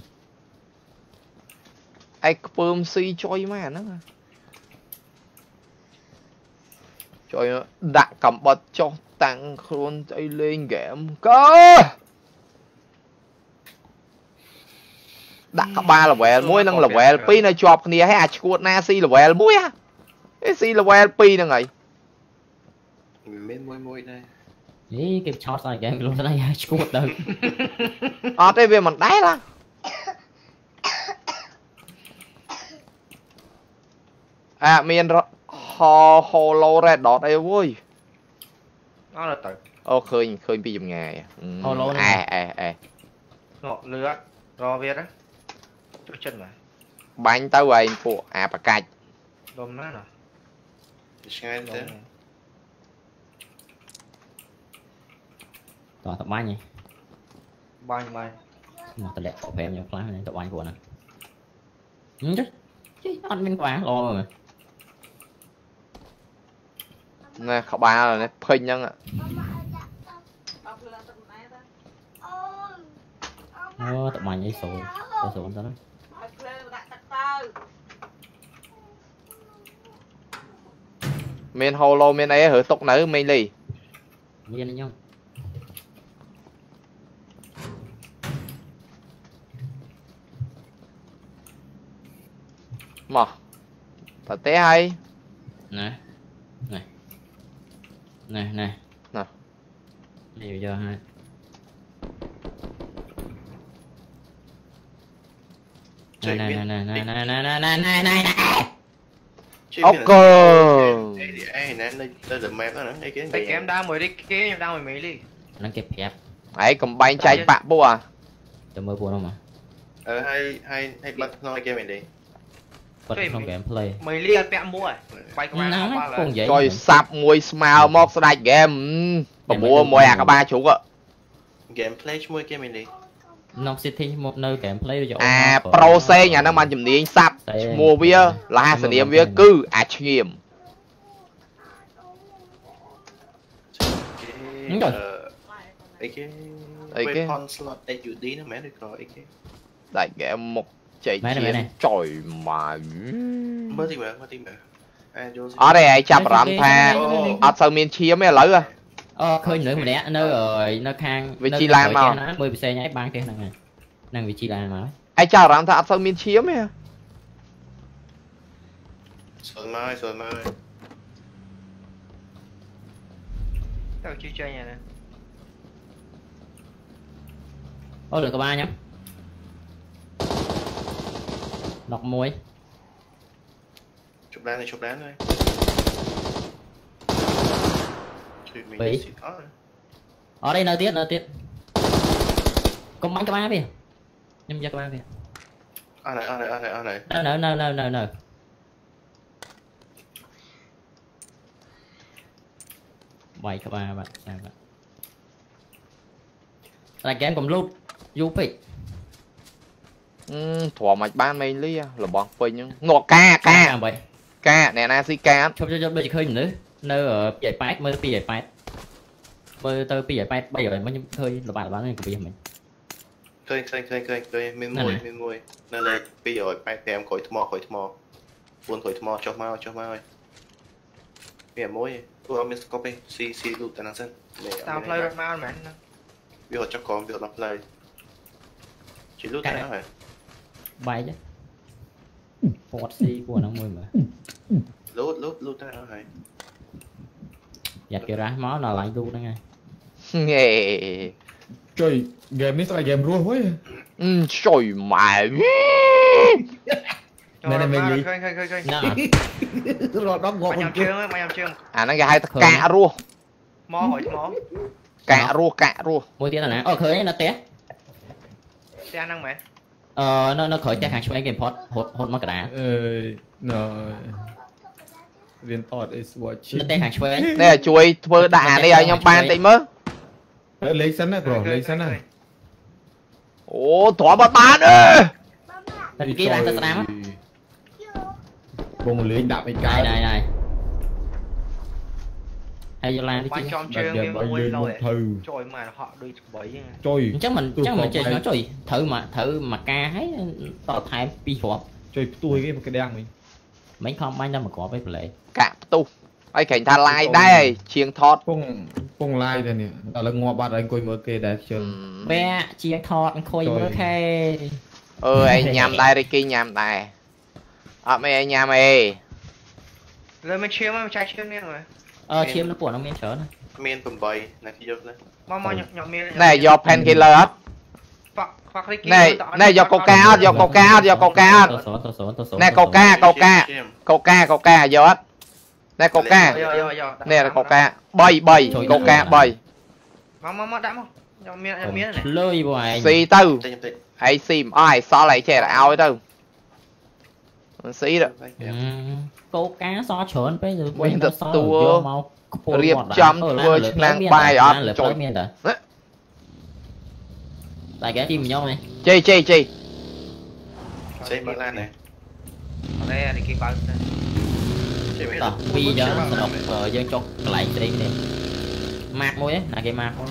Ai pơm si chơi mà nó. Trời ơi, đặt cầm bật cho tăng khuôn chơi lên game cơ. ដាក់ក្បាល level 1និង level 2នៅជាប់គ្នាហើយអាចឈួតណាស៊ី level 1ហ៎ស៊ី level 2ហ្នឹងហើយមានមួយមួយដែរយីគេឆោតស្អីគេខ្លួនស្អីហើយឈួតទៅអត់ទេវាមិនដែរឡាអាមានហោហូឡូរ៉េដតអីវុយអត់ទៅអូឃើញឃើញពីចម្ងាយហូឡូអេអេអេលក់លឿរវាទៅ ចុះចិត្តមកបាញ់ទៅឯងពួកអាប្រកាច់ដុំណាណាឆ្ងាយទេតោះតបាញ់ហីបាញ់បាញ់មកតម្លាក់ប្រេមខ្ញុំខ្លះតបាញ់ពួកហ្នឹងអញ្ចឹងចេះអត់មានក្បាលល្អមើលណែក្បាលណែភិញហ្នឹងអូតបាញ់អីសូសូទៅណា miền hồ lô miền ấy hở tục nữ mình lì មានខ្ញុំ mà thật té hay ណានេះនេះនេះ ណា នេះយកហើយ Chạy ណែ biết ណែណែណែណែណែណែណែណែណែ Chứ Ai nè, lên được map nữa, cái. Em đang mới đi kia, em đang mới mấy đi. Đang kẹp kẹp. Ấy combine chai bạc bố à? từ mới buồn đâu mà Ờ hay hay hay bật nó kia mình đi. Bật trong gameplay. Mấy ly bẹp mua à. Quay qua nó là. Coi sạp mùi smile mọc sạch game. Ừ. Bà mua mùi à cả ba chú ạ. Gameplay mùi kia mình đi. ក្នុង City មកនៅ gameplay យកអា Pro C ញ៉ាហ្នឹងបានជំនាញសាប់ឈ្មោះវាលះសនាមវាគឺអាឈ្ងៀម គេ ហ្នឹង អឺអីគេ អីគេ weapon slot HUD ហ្នឹងមែនឬក៏អីគេ ដាច់ហ្គេមមកចែក មែនទេមែនទេ ចុយម៉ៅ មើលទីមើលមើលទីមើលអាយល់ អត់ទេឯងចាប់អារម្មណ៍ថាអត់សូវមានឈាមទេឥឡូវហ៎ អឺឃើញមនុស្សម្នាក់នៅនៅខាង វាជីឡានមក មើលពិសេសហើយបានទេហ្នឹងហើយហ្នឹងវាជីឡានមក ឯងចាប់អារម្មណ៍ថាអត់សូវមានឈាមទេហ៎ សួនមកសួនមក Tao chưa chơi nhà này Ô được có ba nhá Lọc muối Chụp đá này chụp đá này. Thì mình Bị. Ở đây nơi tiết nơi tiết. Có bắn cái ba kìa. Nhâm ra cái ba kìa. Ở này ở này ở này ở này Ở này ở này ở này វាខ្ញុំយកក្បាលវាអត់ហើយអត់ហើយអត់ហើយអត់ហើយនៅនៅនៅនៅនៅបាយក្បាលបាទចាំបាទតែហ្គេមកុំលូតយូរពេកអឺទ្រាំមិនបានមេងលីរបស់ពេញហ្នឹងងក់កាកាបីកាអ្នកណាស៊ីកាអត់ជប់ជប់ជប់ដូចជាឃើញមនុស្សនៅ2ឲ្យ8មើល2ឲ្យ8មើលទៅ2ឲ្យ8 3ឲ្យមិញខ្ញុំឃើញលបាត់លបាត់ហ្នឹងគៀមិញឃើញឃើញឃើញឃើញឃើញមានមួយមានមួយនៅលេខ285ក្រោយថ្មក្រោយថ្មពួនក្រោយថ្មចុះមកចុះមកហើយមានមួយ Thôi không biết copy, si si loot tại năng sân Tao play rất now mà? Anh Vì họ chắc còn, vì họ làm play. Chỉ loot tại năng hả? Bay chứ. Ford si của nó mới mà. Lút lút lút tại năng hả? giặt kìa ra, máu là lại loot đó nghe. Nghe. Trời, game này sao game rua quá vậy? Ừ, trời mẹ. Nè nè mình gì? Nè ត់មកឃើញឃើញឃើញឃើញណារត់ដល់ងាបាប់ញ់ញ៉ាំជើងបាញ់ញ៉ាំជើងអាហ្នឹងគេហៅថាកាក់រស់មកហើយថ្មកាក់រស់កាក់រស់មួយទៀតណាអូឃើញនៅផ្ទះផ្ទះហ្នឹងមែនអឺនៅនៅក្រោយផ្ទះខាងឆ្វេងគេផតហត់ហត់មកកណ្ដាលអើយណូរៀនតត is នៅ watching ផ្ទះខាងឆ្វេងនេះជួយធ្វើដាក់អានេះឲ្យខ្ញុំបានតិចមើលលេងសិនណាប្រូលេងសិនណាអូទ្រាំអត់បានអើតែគេឡើងទៅស្ដាំបងលេងដាក់បិកាកាយដែរដែរហើយយកឡានទៅបាជិះញ់ចំជើងគេមា vùng lưới đạp hay cái này này. Hay cho lan đi chứ. chơi game vui rồi. thử trời mà họ đi bấy trời chắc mình chắc mình chơi nó trời thử mà thử mà ca hết ừ, tao thay pi hộp chơi tôi cái cái đen mình. Mấy không mang ra mà có với lệ. Cả tu. Ai cảnh tha lai đây. Chiêng thọt không không lai đây nè. Ở là ngọ bát anh coi mơ kê đẹp chưa? Bé chiêng thọt coi mơ kê. Ơi anh nhầm đây đi kia nhầm đây ឡេ កាក់ផ្ទុះហើយក្រែងថាឡាយដែរហើយជាងថត ពងពងឡាយទៅនេះដល់ឥឡូវងាប់បាត់ហើយអង្គុយមើលគេដែរជើង បែជាងថតអង្គុយមើលខេ អឺឯងញ៉ាំដែរឬគេញ៉ាំដែរអត់មិនឯងញ៉ាំអី លើមិនឈាមមិនចាច់ឈាមនេះមើល អឺឈាមនៅពួកហ្នឹងមានច្រើនណា មាន8ណាគេយកទៅ មកមកខ្ញុំមាន ណែយក pen killer អត់ ប៉ខ្វាក់គ្រីគី ណែណែយកកូកាអត់យកកូកាអត់យកកូកាអត់ ទៅសូនទៅសូនទៅសូន ណែកូកាកូកាកូកាកូកាយកអត់ណែកូកា យកយកយក នេះកូកា3 3កូកា3 មកមកមកដាក់មកខ្ញុំមានខ្ញុំមាន ឆ្លើយបងឯង ស៊ីទៅ តិចតិច ហើយស៊ីមិនអស់ហើយសល់ហើយចេះតែឲ្យទៅ មិនស៊ីទៅ កោកាសច្រើនពេក មានតែតួ យកមកខ្ពុល រៀបចំធ្វើឆ្នាំងបាយអត់ លើ ចុ ចុ យ យមានតើតែគេទីមខ្ញុំនេះ ជ័យជ័យជ័យ ចេះមើលឡានណា អរេនេះគេបើកទៅ ចេះមើល តោះពីរយ៉ាងស្រុកយើងចុះកន្លែងស្រីនេះម៉ាក់មួយណាគេម៉ាក់មួ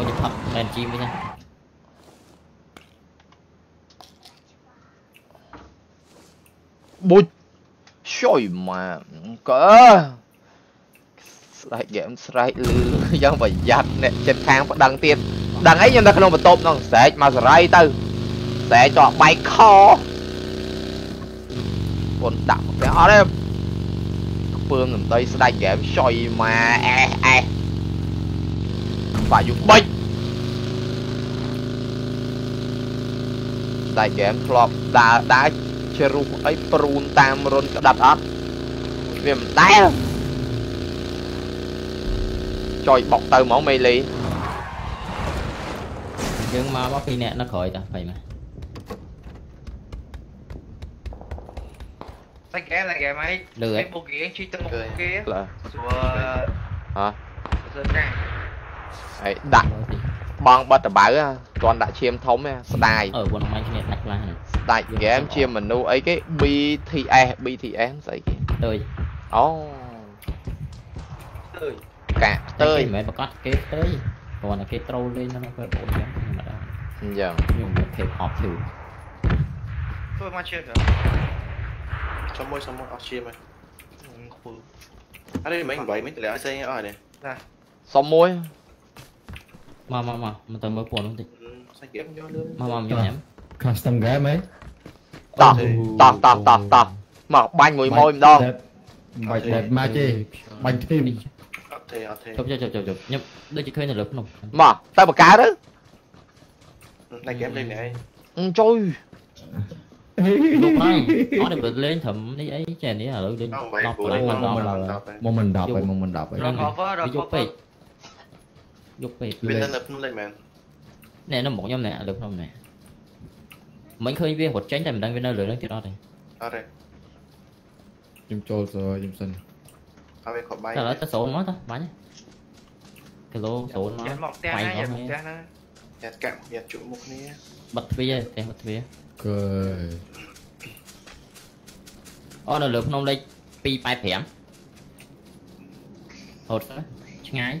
យអូយផឹកតែជីមវិញណាបុចជួយមកកើស្រែកហ្គេមស្រែកលឺយ៉ាងប្រយ័ត្នអ្នកចិត្តខាងប្តឹងទៀតដឹងអីខ្ញុំនៅក្នុងបន្ទប់នោះស្រែកមកសរៃទៅស្រែកតបែកខពុនដាក់មកផ្ទះអត់ទេខ្ពើមនឹងដីស្ដាច់ហ្គេមជួយមកអេសអេ សបាក់យូបិចស្ដាច់ហ្គេមធ្លាប់ដើរដើរជ្រុះអីព្រូនតាមរុនក្តាត់អត់វាមិនដែលចុយបុកទៅហ្មងមេលី យើងមកមកពីរនាក់នៅក្រោយតាបែរមក Tay ghé tay ghé máy. Lười ấy. Cái bộ kia chi tâm một Lười. kia. ឡើ Sủa ហ៎ sủa trang. ហើយដាក់បងបិទតបៅហ៎គាត់ដាក់ឈាមធំហ៎ស្ដាយអឺបងមិនគ្នាដាច់ខ្លះហ្នឹងស្ដាច់ហ្គេមជាមនុស្សអីគេ BTS BTS ស្អីគេទៅអូ Ừ. កាក់ទៅតើយមិនមែនប្រកាសគេទៅគ្រាន់តែគេត្រូលលេងហ្នឹងគាត់បងចឹងធម្មតាអញ្ចឹងខ្ញុំមិនគេអត់ធឺ Tôi mà chưa được. សុំមួយសុំមួយអស់ឈាមហើយ Ừ, khổ. អត់ទេមិនបីមិនតម្លាក់ផ្សេងអស់នេះសុំមួយ មកមកមកមកទៅមើលពូននោះតិច សាច់ហ្គេមយកលឿន មកមកខ្ញុំញ៉ាំ custom game ហី តោះតោះតោះតោះតោះមកបាញ់មួយមួយម្ដង បាច់តែមកទេបាញ់ទីម អត់ទេអត់ទេ ជប់ជប់ជប់ជប់ជប់ខ្ញុំដូចជាឃើញនៅលើភ្នំ មកទៅបកកើតទៅ តែហ្គេមលេងនេះឯង អឺជួយ លោកហ្នឹងអត់ទៅលេងត្រឹមនេះអីចេះនេះឥឡូវលេង អត់បី ដល់ ពូ កន្លែងមិនដល់ មិន ឡើយ ដល់ទេ មកមិន10ហើយមកមិន10ហើយ ហ្នឹង Rồi cover វា rồi យកពេក Jobbait lên lên lên lên mạng này nó một nhóm nè, lực không nè. Mình khơi viên hột tránh tại mình đang viên lửa lên tiếp đó đây. Đó đây. Jim Jones rồi Jim Sun ta về khỏi bay lấy tao sổ nó tao, bắn Cái lô sổ nó. Mày nó mẹ Nhạt cạm, nhạt trụ một nè. Bật vía, cái bật vía Cười. Ô nó lửa không đây Pi bài phẻm. Hột đó Ngay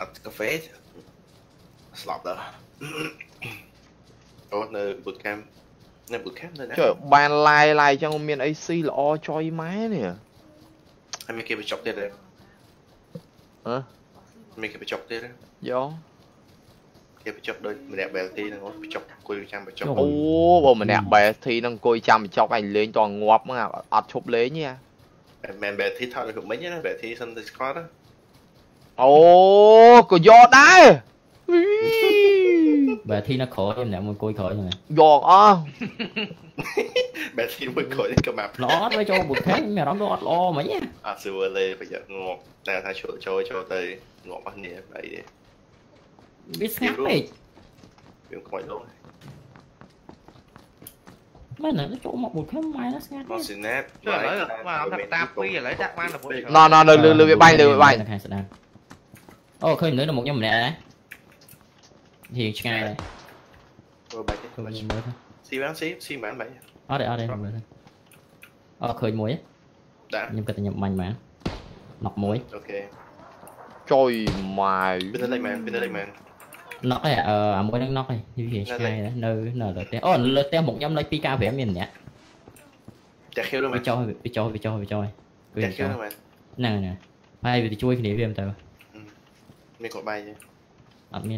អត់កាហ្វេស្លាប់ដល់អូនៅ boot camp នៅ boot camp នៅណាជួយបានឡាយឡាយចឹងមានអីស៊ីល្អចុយម៉ែនេះហើយមានគេបញ្ចុកទៀតទេហ៎មានគេបញ្ចុកទៀតទេយកគេបញ្ចុកដោយម្នាក់ BLT ហ្នឹងអូបញ្ចុកគួយចាំបញ្ចុកអូបើម្នាក់ BT នឹងអង្គុយចាំបញ្ចុកឯងលេងតងាប់ហ្នឹងអាអត់ឈប់លេងទេអាមែន BLT ថតដូចមិញណា BLT សិនទៅស្គាល់ Ồ, có giò đá Bà thi nó khổ em nè, mày coi khổ rồi Giò à? Bà thi mới khổ đến cơ mập Nó mới cho một tháng mẹ nó nó lo mà nhé. À, sư vừa lê bây giờ ngọt. Nè, thay chỗ cho cho tây. Ngọt bắt nè, vậy đi. Biết sáng này Biết khỏi luôn. Mấy nãy nó chỗ một một khám mai nó sang nó xin nét mà nó tập quy rồi lấy chắc mai là một nó nó lừa lừa bay lừa bay ô oh, khơi nữa là một nhóm mình thì Hiền ngay này Rồi bảy đi Rồi mới thôi Xì bán xí, xì bán bảy Ở đây, ở đây, mới thôi. Ờ, khơi muối Đã. Nhưng cái nhập mạnh mà. Nọc muối Ok. Trời mày. Bên đây mày, bên đây mày Nọc đây à, ờ, à muối đang nọc đây Như vậy ngay đó, nơ, nơ lợi teo Ồ, lợi teo một nhóm lấy pika về em nhìn nhé Chà kêu đâu mày Bị trôi, bị trôi, bị trôi, bị trôi. Chà kêu đâu mày Nè nè. Phải vì thì chui cái này với em tao? ស៊ីបានស៊ីស៊ីបានបាច់ អត់ទេអត់ទេមើលទៅអូឃើញមួយ ដាក់ ខ្ញុំគិតថាខ្ញុំបាញ់បានណុកមួយ អូខេ ជួយម៉ៅ វាទៅលេខមែនវាទៅលេខមែន ណុកឯអឺអាមួយហ្នឹងណុកឯវារៀងឆ្ងាយដែរនៅនៅលើផ្ទះអូនៅលើផ្ទះមុខខ្ញុំលេខ295មានម្នាក់ តែខៀវទៅមែ វា ន ចោលវាចោលវាចោលវាចោលគឺ តែ វា ខៀ ចោ វ ល ទៅមែន ហ្នឹងហ្នឹងហើយវាទៅជួយគ្នាវាមិនទៅ មានគាត់បាយទេ អត់មានទេ Lấy bọc trâu điện. បុក អត់វាចោលតែវាចោលផ្ទះហ្នឹងឯតា Lại mà lừa phun rồi. នេះនៅផ្ទះម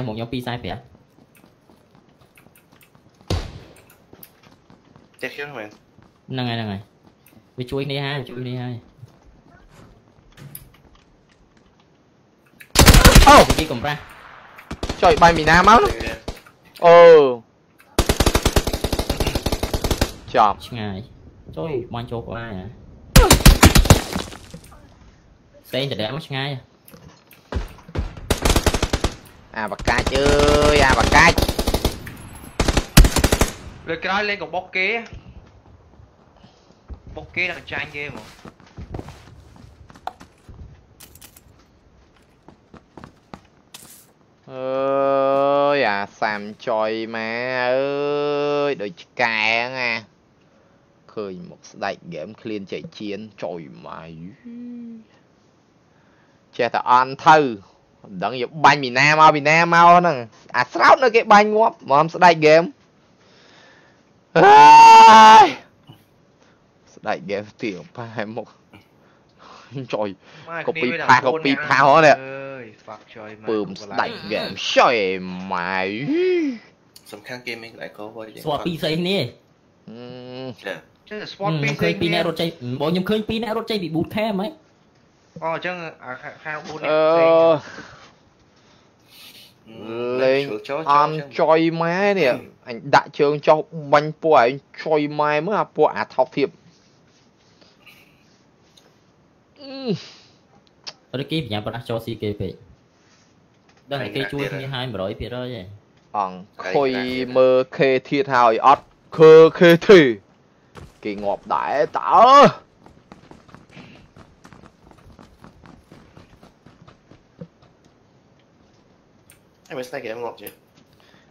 ុខខ្ញុំ245 តែខៀវទៅមែន ហ្នឹងហើយហ្នឹងហើយវាជួយគ្នាហើយវាជួយគ្នាហើយ អូ ជីកំប្រាស់ ជួយបាញ់មីណាមកអូ ចាប់ ឆ្ងាយចូលបាញ់ចូលក្បាលណាផ្សេងតែមកឆ្ងាយ អាបកាច់អើយអាបកាច់ Lừa cái đó lên còn bóc kế. Bóc kế là tranh game mà. អើយអាសាមចុយម៉ែអើយដូចឆ្កែហ្នឹងអា ឃើញមកស្ដាច់ហ្គេមឃ្លានចែកជៀនចុយម៉ៃចេះតែអន់ទៅមិនដឹងយកបាញ់មីណាមកមីណាមកហ្នឹងអាស្រោតនៅគេបាញ់ងាប់មកស្ដាច់ហ្គេមអើយស្ដេចហ្គេមទៀងប៉ែមកចុយ Mai Copy kia mới pha, làm khôn copy nha. pha hết nè. Ơi, fuck trời mà ពើម không có ស្ដេច lại. ហ្គេមចុយម៉ែសំខាន់គេមានកន្លែង cover យ៉ាងស្វាប់ពីរផ្សេងគ្នាអឺ ចា Chứ là ខ្ញុំ spot ពីរឃើញពីរអ្នករត់ចេញបងខ្ញុំឃើញពីរអ្នករត់ចេញពី boot camp ហ៎ Ồ, chứ à khá- khá bốn អឺលេងចូលអន់ចុយម៉ែនេះអញដាក់ជើងចុះបាញ់ពួកឯងចុយម៉ែមើលអាពួកអាថោកធៀបអឺរត់គេបញ្ញាប្រដាស់ចូលស៊ីគេពេកដឹងតែគេជួយគ្នាហើយ100%ឯងអង្គខុយមើលខេធៀតហើយអត់ខើខេធីគេងាប់ដែរតើ kỳ ngọt đại tảo em biết snack em ngọt chứ?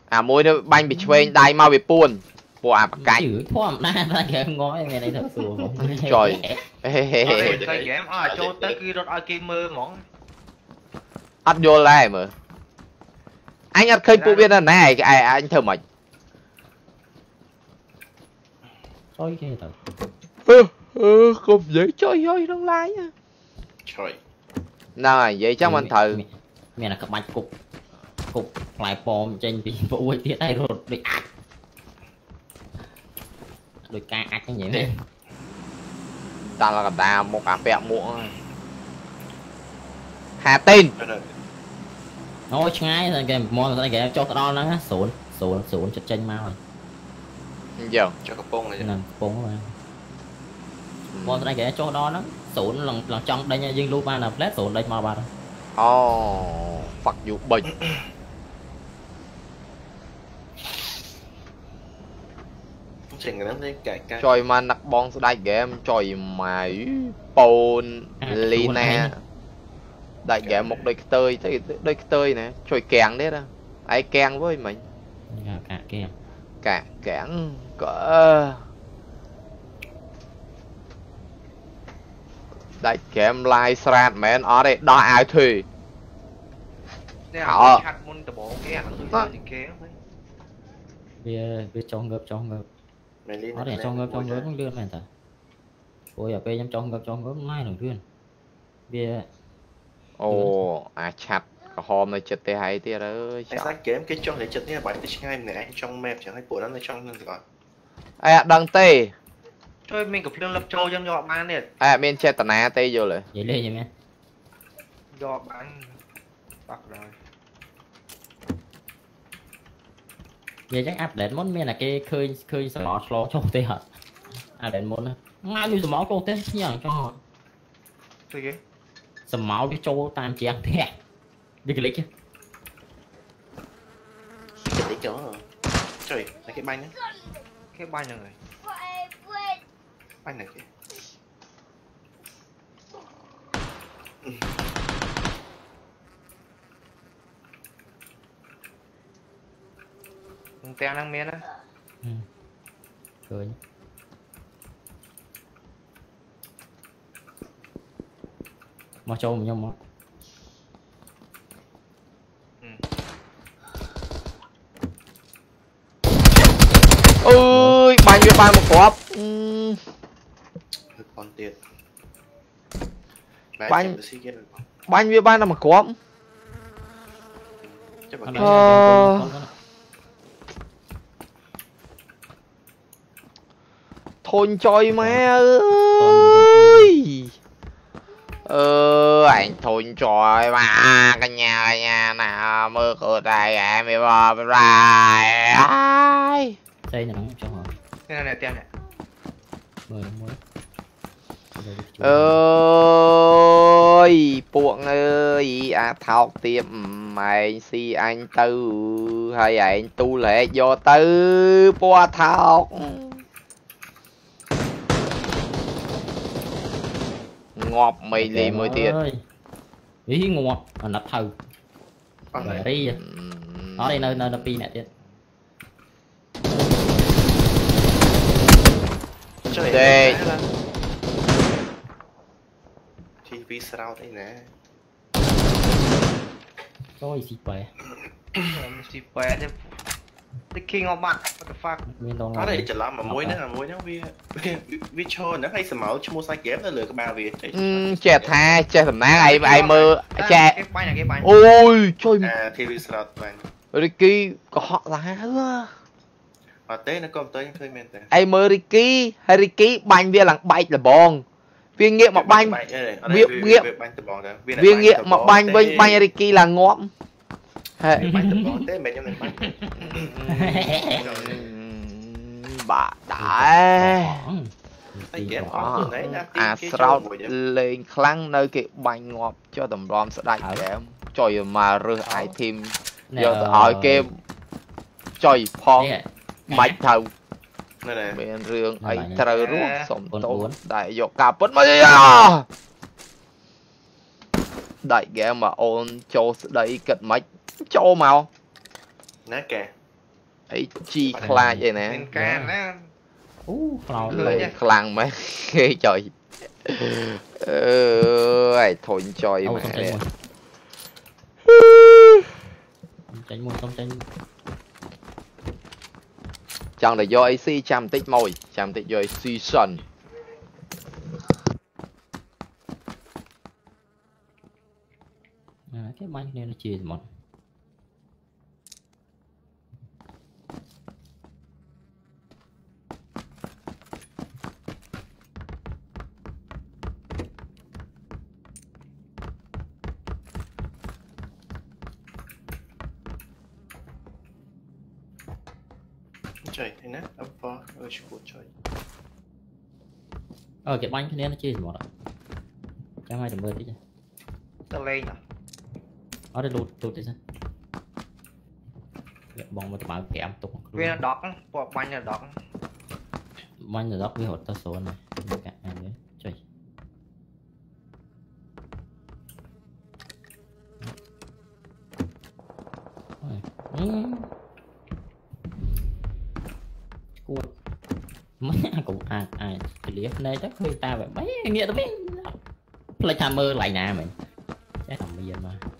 À môi nó banh bị chơi đai mau bị buồn. Bộ à bạc cạnh. Chửi phom na ra giờ em ngó ngày này thật sự trời. Thời gian à ờ, cho tới kia rồi ai kia mơ mỏng ắt vô lại mà. Anh ăn khơi phụ viên là này ai anh thơ mày Ôi ghê thật. Ừ, ừ, không dễ chơi thôi nó lái nha Trời. Nào vậy chắc anh thử. Mẹ là cặp bạch cục. Cục lại bom trên bị vũ ấy tiết hay rồi Đôi ạc Đôi ca ạc như vậy nè Ta là ta một cả phê muộn rồi. Hà tin. Thôi ngay rồi kìa, mòn rồi kìa, cho cái đó nó á, sụn, sụn, sụn, chật chênh mau rồi. Dạ cho cái Cakepung này Nah, Cakepung rồi. Bọn tụi này kể cho đó nó sụn lần lần trong đây nha, dương lưu ba là flat sụn đây mà bà đâu. Oh, phật you bitch. Trời mà nặc bong sẽ đại game trời mà Paul à, Lina. Đại game một đời tơi, đời tơi nè. Trời kèng đấy ra Ai kèng với mình? Dạ, kèng cạn cản cỡ. Đại kèm lai srat mẹ nó đây đo ai thì. Họ ờ. bia bia cho ngập cho ngập. Nó để cho ngập cho ngập cũng được mày ta ôi ở bên em cho ngập cho ngập mai rồi lươn bia. Ồ à chặt. ក្រហមនៅចិត្តទេហើយទៀតអើយឯសាច់ហ្គេមគេចង់នៅចិត្តនេះបាយទៅឆ្ងាយម្នាក់ឯងចង់ map ចឹងហើយពួកហ្នឹងនៅចង់នឹងទាំងអស់ឯអត់ដឹងទេជួយមានកំភ្លើងលឹបចូលចឹងយកបានទៀតឯអត់មានចេតនាទេយល់ទេនិយាយលេងយមែនយកបានបាក់ដែរនិយាយចឹងអាប់ដេតមុនមានតែគេឃើញឃើញសមោឆ្លោចុះទេអត់អាប់ដេតមុនណាងាយយូរសមោចូលទេញ៉ាំចុះទៅគេសមោវាចូលតាមជាងផ្ទះ đi cái lịch chứ? Diklik chỗ rồi. Trời, là cái banh á. Cái banh này người. Banh này kìa. Không teo năng miên á. Ừ. Cười. Mà cho mình nhau mà. អើយបាញ់វាបានមកគ្រាប់អឺ គឺប៉ុនទៀត បាញ់ ទៅស៊ីគេ បាញ់វាបានតែមកគ្រាប់ ចាំ អត់ គេ មាន អឺ ធុញចុយម៉ែអើយអឺអញធុញចុយមកកញ្ញាកញ្ញាណាមើលកូនតែអែមានបបរ៉ាយអាយ đây nè bắn trong hồn đây này tem này. Mười mười ơi buồn ơi à thọc tiệm mày si anh tư hay à, anh tu lệ do tư bua thọc. Ngọt mày lì mới tiền. ý ngọt mà nập thầu. Còn đi nó ở đây nơi nó pi nè tiền. ទេ ជីវីស្រោតអីណា ចូលស៊ីបែ Em xì bé thế the king អត់បាត់ what the fuck មានដង អត់ទេច្រឡំមួយហ្នឹងអាមួយហ្នឹងវាវាវាឈរហ្នឹងហើយសម្ោឈ្មោះសាច់ហ្គេមនៅលើក្បាលវាចេះ អឺចេះថាចេះតំណាងឯងឯងមើលចេះ គេបាញ់គេបាញ់ អូយជួយ អា TV ស្រោតបាញ់ រីគីកុហកសាហាវ អត់ទេនៅកុំព្យូទ័រខ្ញុំឃើញមែនតើឯងមើលរីគីហើយរីគីបាញ់វាឡើងបែកលបងវាងាកមកបាញ់វាវាងាកវាបាញ់ត្បងទៅវាងាកមកបាញ់វិញបាញ់រីគីឡើងងាប់ហេវាបាញ់ត្បងទេមិនខ្ញុំនឹងបាញ់បាក់ដែរសាច់ហ្គេមអត់ខ្លួនឯងណាទីអាគេស្រោតមួយទៀតលេងខ្លាំងនៅគេបាញ់ងាប់ចុះតម្រាំស្ដាច់ហ្គេមចុយមករើស item យកទៅឲ្យគេចុយផងនេះ បាច់ទៅនៅណាមានរឿងអីត្រូវរស់សុំបួនទោបួសនតែយកការពិតមកយ៉ាដាច់ហ្គេមមកអូនចូលស្ដីគិតមិនចូលមកណាកែអីជីខ្លាចអីណាមានការណាអូខ្លោចលេងខ្លាំងម៉េះគេចុយអឺយធុញចុយអូម៉ែសុំចេញមួយសុំចេញមួយសុំ ចេញ ចង់តែយកអីស៊ីចាំតិចមួយចាំតិចយកអីស៊ីសិន អាគេបាញ់គ្នានៅជាសមុទ្រ អឺឈួតចុយ អើគេបាញ់គ្នានៅជាសមុទ្រចាំឲ្យតែមើលតិច ទៅលេងអ่ะ អត់ទេលូតលូតតិចសិនវាបងមកត្បាល់5ទុកខ្លួន វាដកពួកបាញ់នៅដក បាញ់ទៅដល់វារត់ទៅសូនហើយកាក់អានេះចុយអឺគួត មិនកុំអាចអាចពលាភ្នែកទៅឃើញតាបែបបែងាកទៅវិញផ្លេចថាមើលកន្លែងណាមិញចេះតែមានមក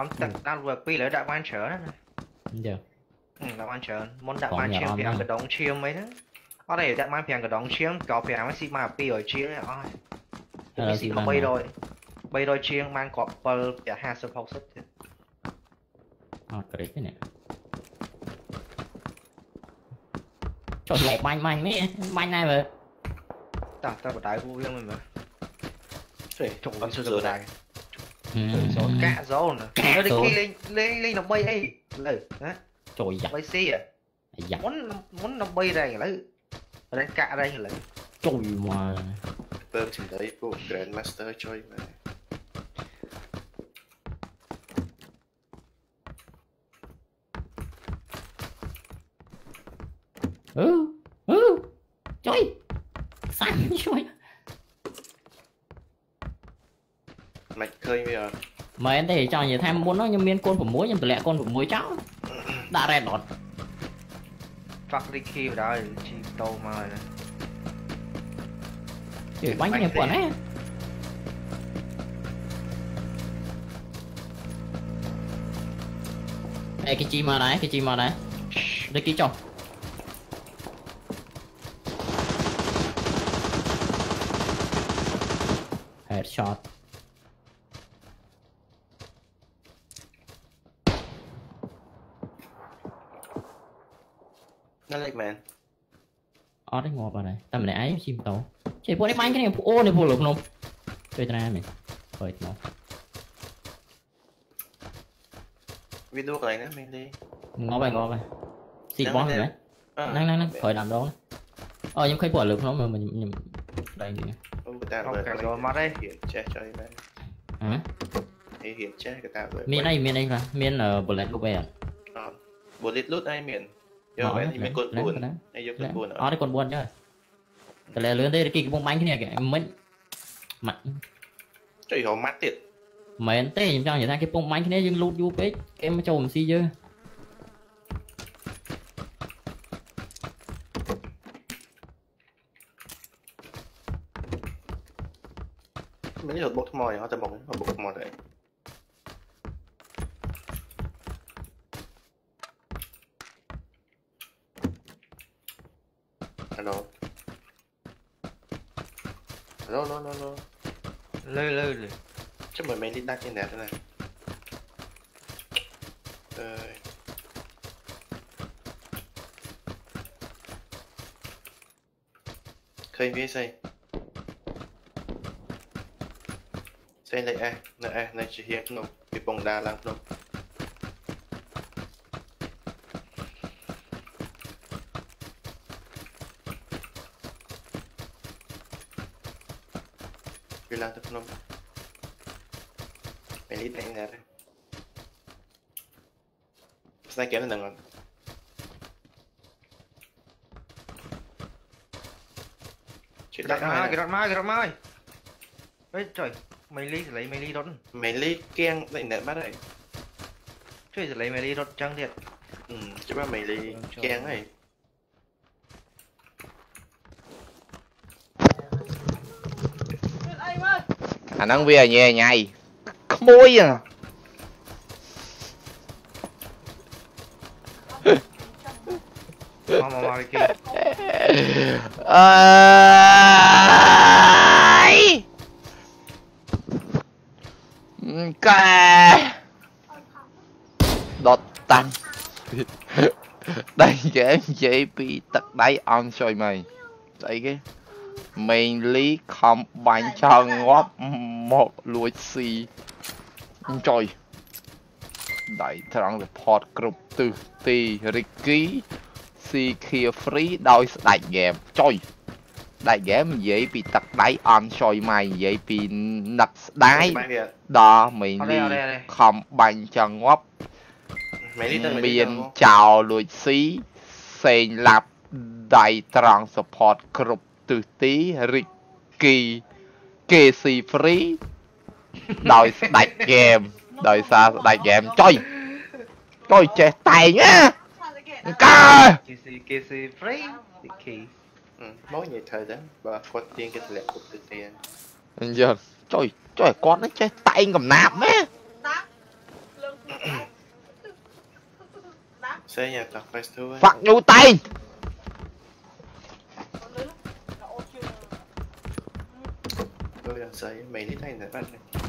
nhóm đang vừa quy lấy đạo quan trở đó. Này dạ ừ, đạo quan trở. Môn đạo quan chiêm thì ăn cái đống chiêm mấy đó. Ở đây đạo quan phiền cái đống chiêm có phiền với xì mà pi rồi chiêm này ôi. Cái xì không bay rồi. Bây rồi chiêm mang cọp bờ cả hai sập phong sức thế à cái đấy này. Cho lẹ banh banh mấy banh này vậy ta ta có đáy vô riêng mình mà. Trời trộn lắm chưa bật đáy Ừ. gió cạ gió nè. Nó đi lên lên lên nó bay ấy lời hả? Trời giặc. Bay xe à? Giặc muốn muốn nó bay đây lấy đây cạ đây lấy trời mà. Tôm chừng đấy của grandmaster chơi mà. មែនទេចង់និយាយថាមុនហ្នឹងខ្ញុំមានកូន6ខ្ញុំតម្លាក់កូន6ចោលដាក់ red dot fuck Ricky បដៅជីតោមកហើយណាជិះបាញ់គ្នាពួកណាអេគេជីមកដែរគេជីមកដែរដូចគេចុះ តែម្នាក់ឯងជិះម៉ូតូជិះពួកនេះបាញ់គ្នាអូនេះពួកលោកភ្នំជួយតាមែនហុយថ្ម វីដេអូកន្លែងណាមែនទេ ងាប់ហើយងាប់ហើយស៊ីបោះមែន អឺ ហ្នឹងហ្នឹងហ្នឹងក្រោយដាំដងអូខ្ញុំឃើញពួកលើភ្នំខ្ញុំខ្ញុំដៃនេះ អូកតាបើហ៊ានចេះចុយមែន ហ៎ ហ៊ានចេះកតាបើ មានអីមានអីខ្លះមាន bullet លោកអីអត់ អត់ bullet loot ឯងមានយកមែនមានកូន4ឯងយកកូន4 អត់ទេកូន4ចុះ តែលឿនទេគេកំពុងបាញ់គ្នាគេមិនម៉ាក់កចុយរមាត់ទៀតមែនទេខ្ញុំចង់និយាយថាគេពងបាញ់គ្នាយើងលូតយូរពេកគេមកចូលមិនស៊ីយើងមិននេះរត់បុកថ្មអត់តែបុករត់បុកថ្មទៅ đăng trên net này Đây. khơi phía xây xây lại a nè a nè chỉ hiện nộp bị bóng đá làm nộp Related number. Pelit na yun natin. Basta gano'n naman. Gerak ma, gerak mai, gerak ma ơi. Ê trời, mày ly lấy mày ly đốt. Mày ly keng lại nợ bắt đấy. Trời lấy mày ly đốt trăng thiệt. Ừ, chứ ba mày ly keng này, Anh ăn bia nhẹ nhai មើល អាហ្នឹងវាញ៉ែញ៉ៃក្មួយហ៎ mà mà mà cái kia អើយកែដុតតាំងដៃគេនិយាយពីទឹកដៃអន់ជួយមកស្អីគេមេង លីខំបាញ់ចោលងាប់មកលួចស៊ីចុយដៃត្រង់ report គ្រប់ទិសទី Ricky ស៊ី clear free ដោយស្ដាច់ហ្គេមចុយស្ដាច់ហ្គេមនិយាយពីទឹកដៃអន់ចុយមកនិយាយពីនឹកស្ដាយ Mày kìa ដល់មេង អត់ទេ លី អត់ទេអត់ទេ ខំបាញ់ចង់ងាប់ Mày lý tay mày មា lý ន tay ចោលលួចស៊ីសេងឡាប់ដៃត្រង់ support គ្រប់ទិសទី Ricky KC free Đòi đặt game. Đòi sao đặt game. Trời. Trời trẻ tài nhá. Cơ. Ừ, mỗi ngày thời đó Bà có tiền cái lẹp cục tự tiền. Ừ, Anh dân Trời Trời con nó chơi tay ngầm nạp á. Xe nhà tập phải thua Phật nhu tay. Tôi đang xây mấy cái này là bắt này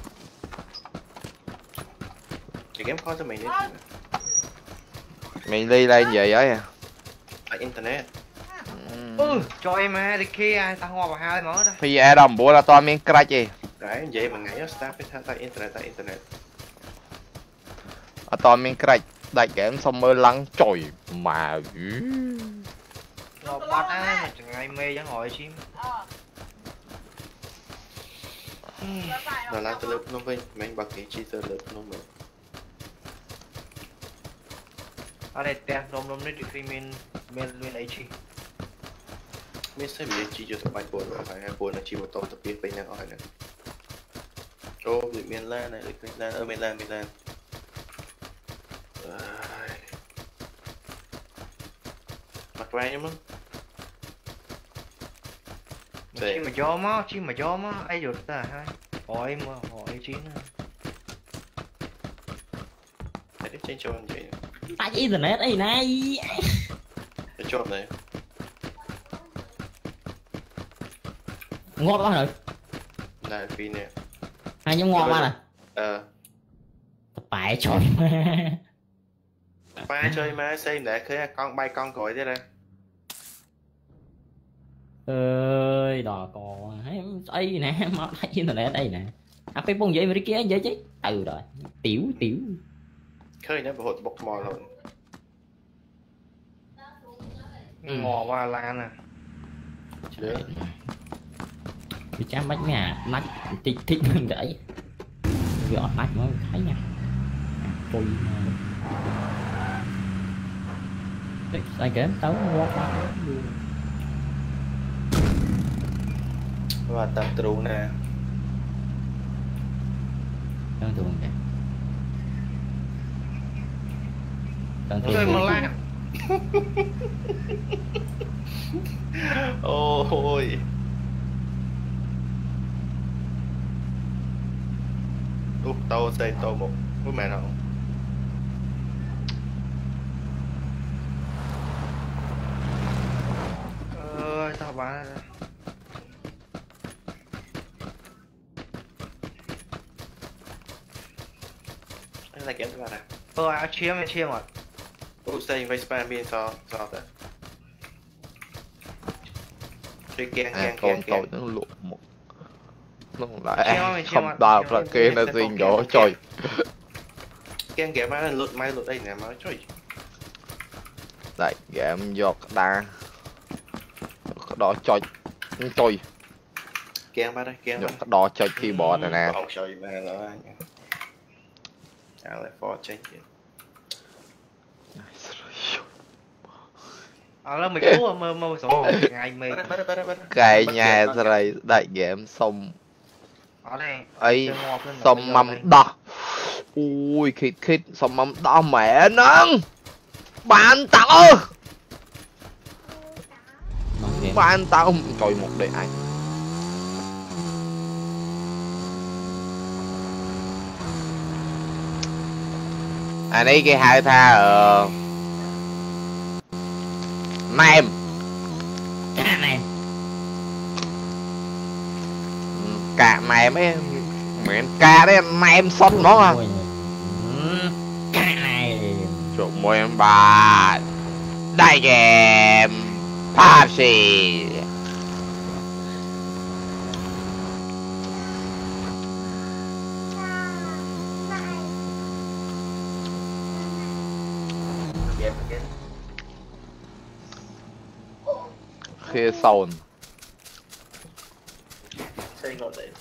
Chị game coi cho mày đi Mày đi lên về với à internet ừ. ừ, cho em ờ, đi kia tao hoa vào hai mở đó. Thì ai đồng bố là toàn miếng crack gì. Đấy, vậy mà nghĩ start với tại internet tại internet. À, Ở toàn miếng crack đại kém xong mơ lắng trời mà. Nó bắt á, ngày mê vẫn ngồi chim. Ừ. Nó lan từ lớp nó vinh, mình bật cái chi từ lớp nó mình. Ở đây tè nôm nôm đấy thì mình mình mình ấy chi Mình sẽ bị chi cho tập bài buồn rồi Phải hay buồn là chi một tổ tập biệt bên nhau hỏi này Ô, bị miền lan này, miền lan, ơ miền lan, miền lan. Ai. Mặc vai nhá mừng? Chi mà gió má chi mà gió má ấy được ta hai hỏi mà hỏi chi nữa. Đi trên cho anh vậy ដាច់អ៊ីនធឺណិតអីណា Cái chốt này ងាប់អស់ហើយ Là vì nè ហើយខ្ញុំងាប់បានហ៎ Ờ តប៉ែចុយ Ba chơi má xây để khơi con bay con cõi thế này អើយដល់កហើយស្អីណាមកដាច់អ៊ីនធឺណិតអីណាអាពេលពងនិយាយអមេរិកនិយាយចេះទៅដល់ទីវទីវ Khơi nó bị hột bọc mò rồi Ừ. ngò qua lan à Chứ វាចាំបាច់មានអាដាច់បន្តិចតិចហ្នឹងទៅអីវាអត់ដាច់មកហើយណាពុយមកទេស្អីគេទៅងាប់បាត់ Và tập trù nè Đang thường kìa Đang thường chơi kìa. mà lan ôi. Úp tao xây tao một. Với mẹ nào. Ơi tao bán anh là kiếm cái này. Áo chiếm áo chiếm rồi Who's staying base spam being sao sao ta? Chơi kèn kèn kèn kèn. nó lộn một. Nó lại không đào là kia là gì đó trời. Kèn kèn mà lột mai lột đây nè mà trời. Lại game giọt đa. Đó trời. Trời. Kèn ba đây kèn ba. Đó chơi keyboard này nè. Ông chơi ba rồi. Chả lại phó change. អើមិនគួរមើលមើលស្រោថ្ងៃមេឃ bắt bắt bắt bắt កែញ៉ែស្រីដាច់ហ្គេមសុំ អត់ទេ អី ទៅងាប់នឹង សុំម៉ាំដោះអូយខិតខិតសុំម៉ាំដោះម៉ែហ្នឹងបានតើ Mang kìa. បានតើចុយមកដូចអញអានេះគេហៅថាអឺ ma dạ, em. Cả này cả mẹ mấy mẹ ca đấy mà em xong nó à. Ừ, cái này. Chụp môi em bà. Đây em Pepsi G Sound Şey oradayım.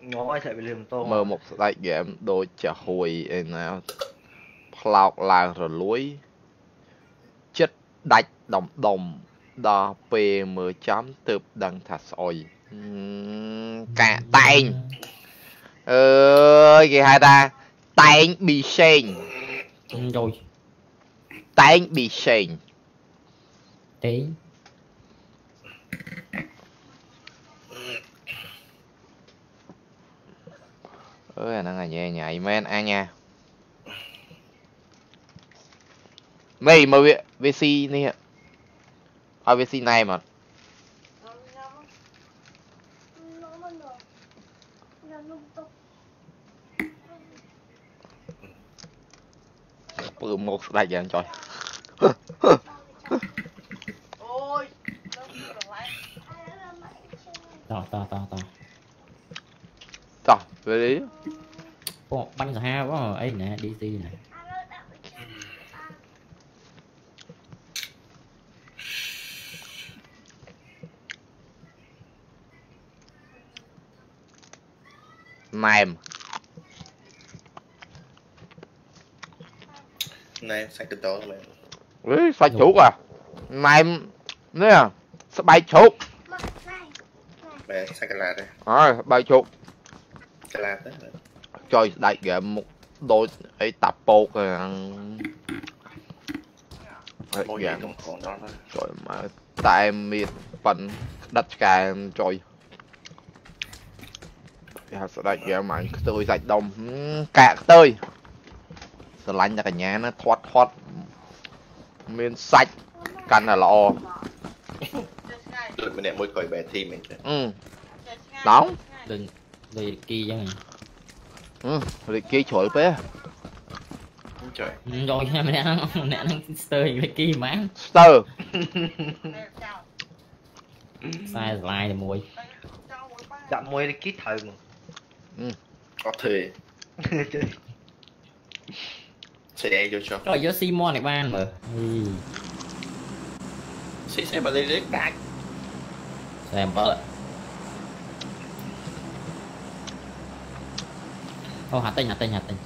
Ngó sẽ bị liềm tô. Mơ một đại game đôi chả hồi em nào. Plọc là rồi lối. chết đạch đồng đồng. Đo p mười chấm tụp đằng thạch soi. Cả tay ừ gì hai ta tan bị sen rồi tan bị sen tí ơi nó là về nhảy men anh nha mày mà VC này à VC này mà ปืน một vậy anh trời. Tao tao tao tao tao. Về đi. Ủa, banh ha quá ấy nè dc nè. Mềm. Này, xài cực đó mày. Ui, xài chuột à. Mày nè, sao bay chuột. Mày xài cái lạt đây. Ờ, bay chuột. Cái lạt đấy Trời, đại ghê một đôi ấy tập bột à. Ôi, dạ. Trời mà tại em miệt bận đặt cài trời dạ, sao đây kìa mày tươi sạch đồng ừ, cạc tươi cả hai quá rồi. Ấy nè DC nè ណែម này sạch cái đó mày អេសាច់ជ្រូកអាណែមនេះអាស្បែកជ្រូក mẹ sạch cái lạt đây អើយស្បែកជ្រូក cái lạt đấy ចុយស្ដាច់ហ្គេមមុខដូចអីតាពោកហ្នឹងហើយ mỗi ហ្គេ ngày ម cũng còn đó thôi ចុយមកតែមានប៉ិនក្តិតឆ្កែចុយគេហៅស្ដាច់ហ្គេមអញខ្ទួយសាច់ដុំហឹមកាក់ខ្ទួយស្រឡាញ់តែកញ្ញាណាធាត់ធាត់មានសាច់កាន់តែល្អ ចេះឆ្ងាយ được mình đẹp mỗi khỏi bé thì mình អឺ ចេះឆ្ងាយ Nóng. Đừng Đừng kia chứ អឺរីកគេជ្រុលពេក trời Rồi nha ស្ទើ តែចោល Sai slide thì mùi ចោលមួយបា ដាក់មួយគីត្រូវមក có thể sẽ đây cho cho Rồi vô Simon này ban mà Ừ sẽ sẽ vào đây đấy đại Xem bớt Ô hạt tinh hạt tinh hạt tinh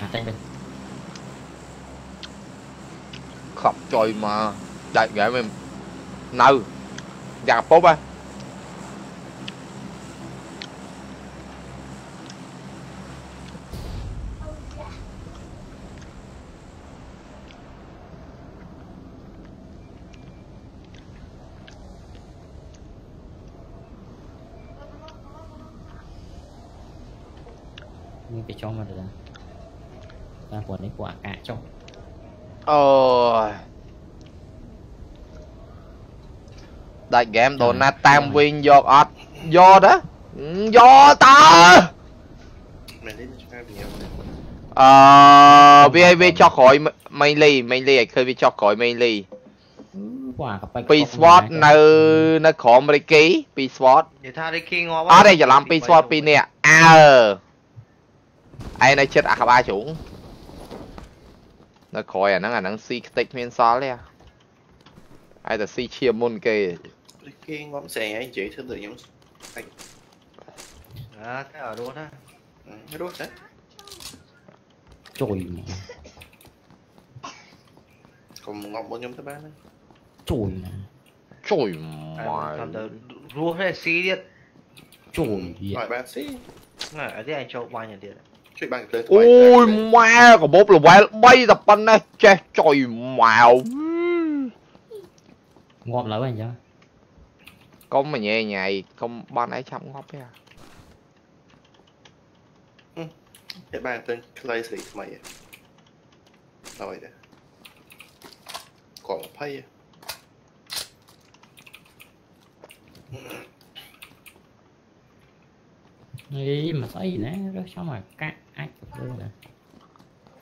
Hạt tinh bên ខប់ចុយមកដាច់ហ្គេមemនៅយ៉ាងពុបហ៎ គេចុះមកទៅតាមព្រោះនេះពួកអាកាសចុះអូយដាច់ហ្គេមដូណាត់តាមវិញយកអត់យកទៅយកតើមែនទេឆ្ងាយពីញ៉ាំអឺវាវាចោះក្រោយមេងលីមេងលីឲ្យឃើញវាចោះក្រោយមេងលីពួកអាកប៉ិចពីរ SWOT នៅនៅក្រោមរិគីពីរ SWOT និយាយថារីគីងាប់អត់ទេច្រឡំពីរ SWOT ពីរនាក់អើ ឯនៅចិត្តអាក្បាលជ្រុងនៅក្រោយអាហ្នឹងអាហ្នឹងស៊ីខ្ទេចគ្មានសល់ទេអាឯតែស៊ីឈាមមុនគេ គេងាប់ស្អីហើយនិយាយធ្វើទៅខ្ញុំ អើតែអត់រត់ណា រស់ទេ ជួយមក កុំងាប់មុនខ្ញុំទៅបានណា ជួយណា ជួយ អើ មក តាមទៅរស់ទេស៊ីទៀត ជួយវា ឲ្យបានស៊ី ណែអត់ទេអញចូលបាញ់ទៀត ជួយបានភ្លើង អូយម៉ែកាបូប level 3តែប៉ុណ្ណេះចេះជួយម៉ៅ ងាប់ឡើយអញ្ចឹង កុំញ៉ៃញ៉ៃកុំបន់ឯងឆាប់ងាប់ទេ តែបានភ្លើងខ្លីស្រីថ្មីហើយដែរគាត់20 Ý, mà thấy gì nữa, đó mà cá ách được nè.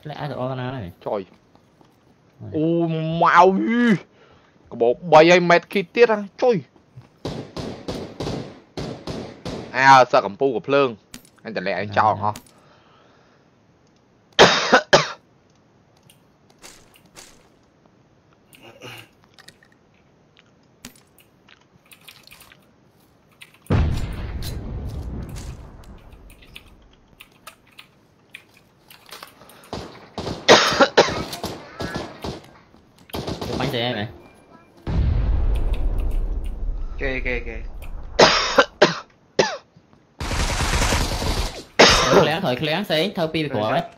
Lấy. Trời. Ô màu gì. Có bộ 3 hay mét khi tiết á, trời. À, sợ cầm pu của Phương. Anh chẳng lẽ anh à. cho hả? 클레앙스에 인터 삐비 고아와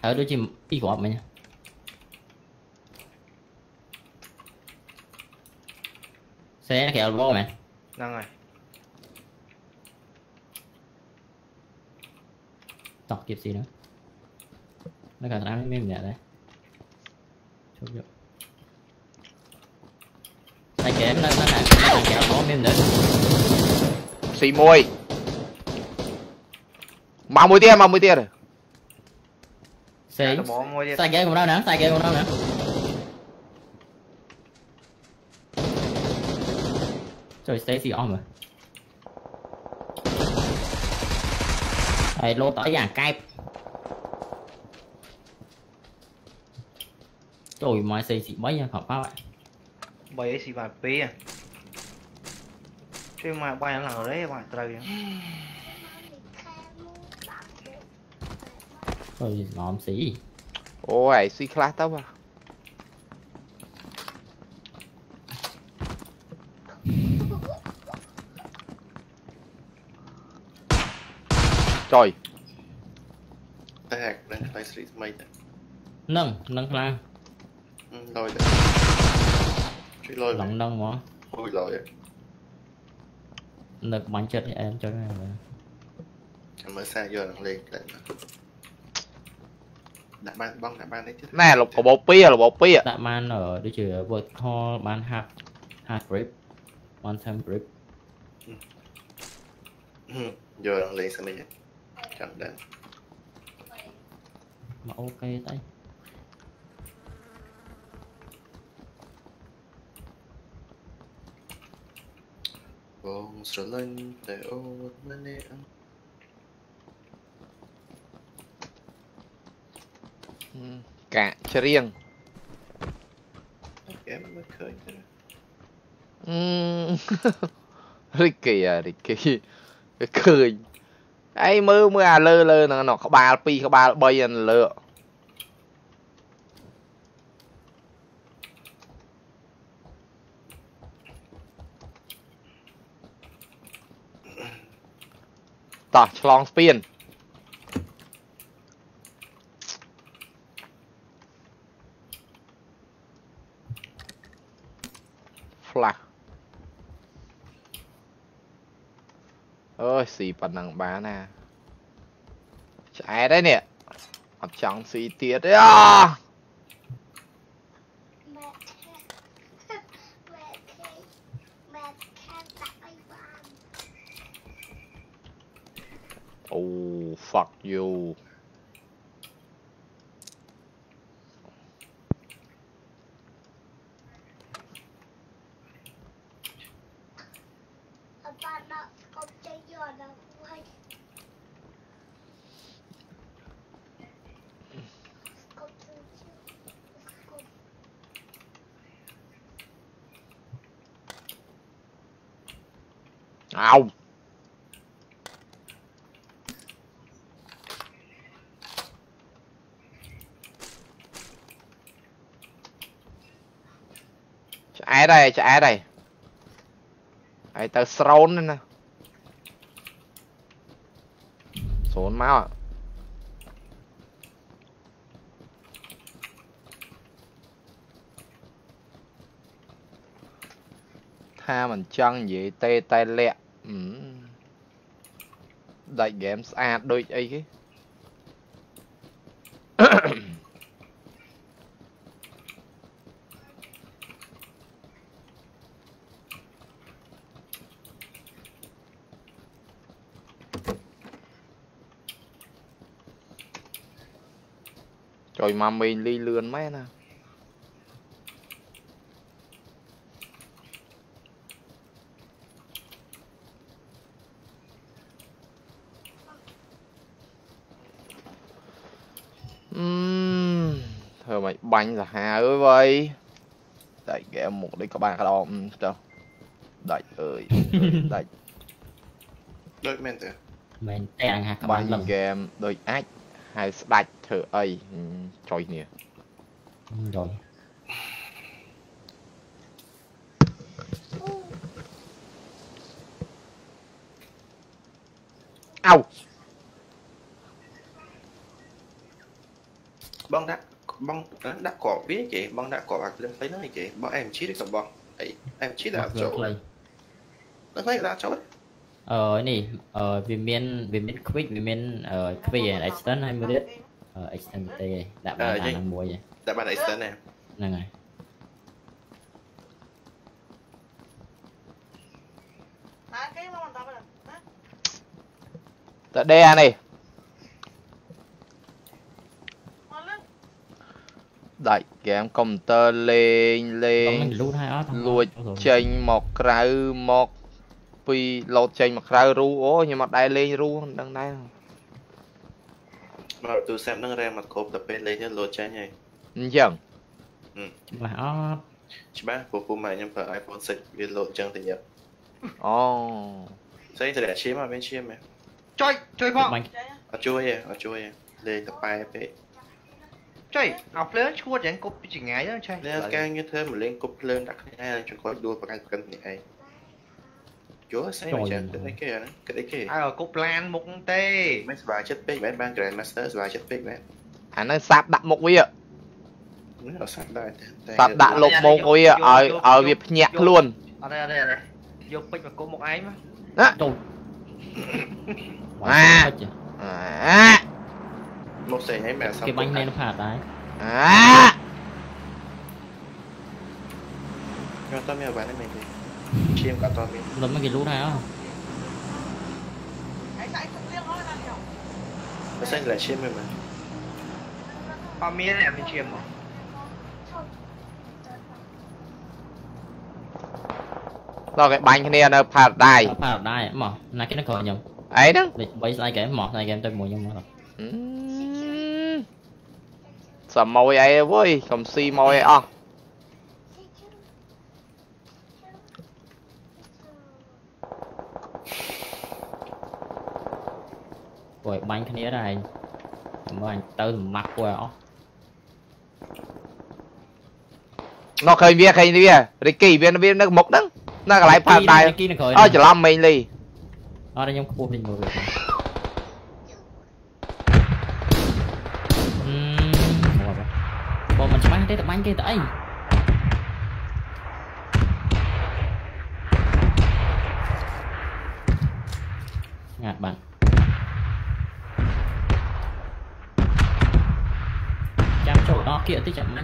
다들 지금 이거 와마냐 sẽ kẹo vô mày đang rồi? Tọt kịp gì nữa. Nó cần ăn mấy mẹ đấy. Chụp vô. Tay kém lên nó làm nó cần kẹo vô mẹ nữa. Xì môi. មានម្នាក់ដែរជប់យកតែហ្គេមនៅនៅខាងខាងគេអត់វមានម្នាក់ ស៊ីមួយមកមួយទៀតមកមួយទៀត ផ្សេង តបមួយទៀត សាច់ហ្គេមមកដល់ណាសាច់ហ្គេមមកដល់ណាជួយ stay ស៊ីអស់មើលហើយលោតអីអាកែបចូលមក stay ស៊ី3ខំប៉ោ 3អីស៊ីបាន2ជួយមកបាញ់ឡើងរេបាញ់ត្រូវចឹង ចូលឡំស៊ី អូយស៊ីខ្លះទៅបាទចុយ តែហែកភ្លើងខ្លីស្រីថ្មីតែ នឹង Thôi lộn xỉ. Ôi suy class tao à Trời. Tạc đang play street mày Nâng, nâng ra. Ừ, lôi lôi Lòng nâng mà Ôi lôi đấy Lực bắn chết em cho em. Em mới xa vô đang lên ដាក់បានបងដាក់បាននេះទៀត ណែលបកបោពីរបបពី ដាក់បានអឺដូចជា vertical បាន half half grip one time grip យកនឹងលេងសិននេះចាំដែរ មកអូខេទៅ បងស្រឡាញ់តែអូនម្នាក់ កាក់ច្រៀងអេមើលឃើញទៅអឺរីកេអារីកេឃើញអីមើលមើលអាលើលើហ្នឹងណោះក្បាល2ក្បាល3អាលើតោះឆ្លងស្ពាន អើយស៊ីប៉ុណ្ណឹងបានណាឆ្អែតហើយនេះអត់ចង់ស៊ីទៀតទេអា mẹ mẹ thấy mẹ khen tại bạn អូ fuck you តហើយឆ្អែតហើយហើយទៅស្រោនហ្នឹងណាស្រោនមកថាមិនចង់និយាយទេតែលាក់អឺដាច់ហ្គេមស្អាតដូចអីគេ rồi mà mình ly lươn mấy nè. Uhm, Thôi mày bánh là hà ơi vậy Đại game một đi có ba cái đó Đâu Đại ơi Đại Đợi mình tè mình đang hả các bạn game đợi ai, Hai sạch បាញ់ លឹង ហ្គេមដូចអាចហៅស្ដាច់ធ្វើអីហឹមចុយនេះ rồi អោ បងដាក់បងដាក់ក្របវាចេបងដាក់ក្របអាក្លឹមទៅហ្នឹងចេបងអែមឈីឬក៏បងអីអែមឈីដាក់ mặc ចូល rồi play ដល់ហើយដាក់ចូល ờ này ờ vì miền vì miền quick vì miền ờ quick này extend hay mới biết ờ extend tê đã Ờ, bán gì? hàng mua vậy ដាក់បាន extend ណា nè này à cái mà mình tập rồi đó តើដេអានេះ mà lên ដាច់ហ្គេមកុំព្យូទ័រលេងលេ còn ង mình lút hai ó លួចចេញមកក្រៅមកពីលោតចេញមកក្រៅរូអូខ្ញុំអត់ដែរលេងរូមិនដឹងដែរ មកទូរស័ព្ទហ្នឹងរ៉ែមកគ្រប់ទៅពេលលេងទៅលោតចាញ់ហើយអញ្ចឹង là ó ច្បាស់ព្រោះពូម៉ែខ្ញុំប្រើ iPhone 6វាលោតចឹងទៅញឹកអូស្អីទៅដាក់ឈាមអត់មានឈាមទេ chơi chơi phong bánh chơi á អត់ជួយទេអត់ជួយទេលេងទៅប៉ែពេក chơi học lớn chua chẳng cúp chỉ ngày đó chơi នេះការងារធ្វើមកលេងគប់ភ្លើងដាក់គ្នាឯងចង្កល់ដួលប្រកាន់ប្រកាន់គ្នាឯង យល់ស្អីមកចឹងគិតអីគេអាហ្នឹងគិតអីគេ ai ở cúp lan một tê មិនសុបាយចិត្តពេកមែនបាន Grand Master សុបាយចិត្តពេកមែន អាហ្នឹងសាប់ដាក់មុខវា មិនអត់សាប់ដែរតែ សាប់ដាក់លុបមុខវាឲ្យឲ្យវាភ្ញាក់ខ្លួន ở đây ở đây ở đây vô bích mà cô một ai mà đâu À. អា អា មកសេឲ្យមែនសាប់ cái bánh này nó phạt đấy អា ខ្ញុំអត់មានអាវ៉ាន់ទេមែនទេ Chim cả toàn mình Lấm mấy cái lũ này á. Nó xanh là chim rồi mà. Hoa miếng này mình chim mà. Rồi cái bánh này nó Paradise. Paradise mà Này cái nó khỏi nhầm. Ấy đó. Bây giờ cái mỏ này game tôi mua nhầm mà Sợ môi ấy với Không si môi ấy à. ពួកឲ្យបាញ់គ្នាដែរឯងមើលអញទៅសម្មាក់ពួកឲ្យអស់នោះឃើញវាឃើញវារីគីវាវានៅមុខហ្នឹងនៅកន្លែងផើដែរអើច្រឡំមេងលីអត់ខ្ញុំខ្ពស់ពេញមើលវាបងមិនច្បាស់ទេតបាញ់គេទៅអីងាត់បាត់ kia tới chậm nó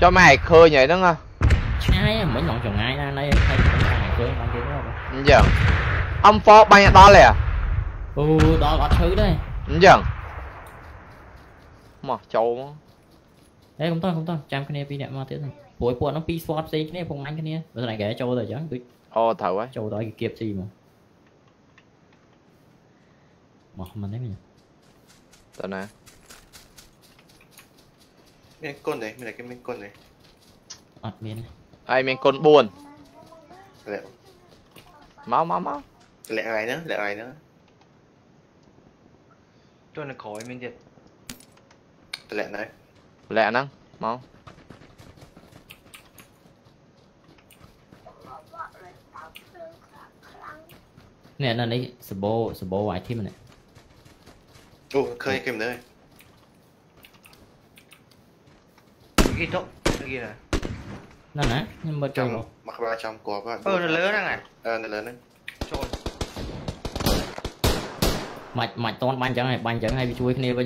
cho mày khơi vậy đúng không sai mấy lòng chồng ai đây hay thằng khơi con kia không giờ dạ. ông pho bay đó lẹ ừ đó có thứ đây giờ dạ. mà châu đấy không tao không tao. Trăm cái này pi đẹp mà thế này buổi buồn nó pi swap gì cái này phong anh cái này bữa này ghé châu rồi chứ tôi ô thảo ấy châu đó cái kiếp gì mà. Mà không mình đấy mình tao nè មានកូនទេមានតែគេមានកូនទេ អត់មាន ai mình con buồn លាក់ máu máu máu លាក់ថ្ងៃហ្នឹងលាក់ថ្ងៃហ្នឹង tôi là khỏi mình thiệt លាក់ណែ lẹ năng máu នេះនៅនេះសបោសបោ item នេះ អូឃើញគេមិនដែរ ghi tốt ghi nè ហ្នឹងណាខ្ញុំមើលចូល ចាំមកក្បាលចំគប់ហ่ะ ờ nó lớnហ្នឹង អឺនៅលើហ្នឹង ចូល មិនមិនតន់បាញ់អញ្ចឹងហើយបាញ់អញ្ចឹងហើយវាជួយគ្នាវិញ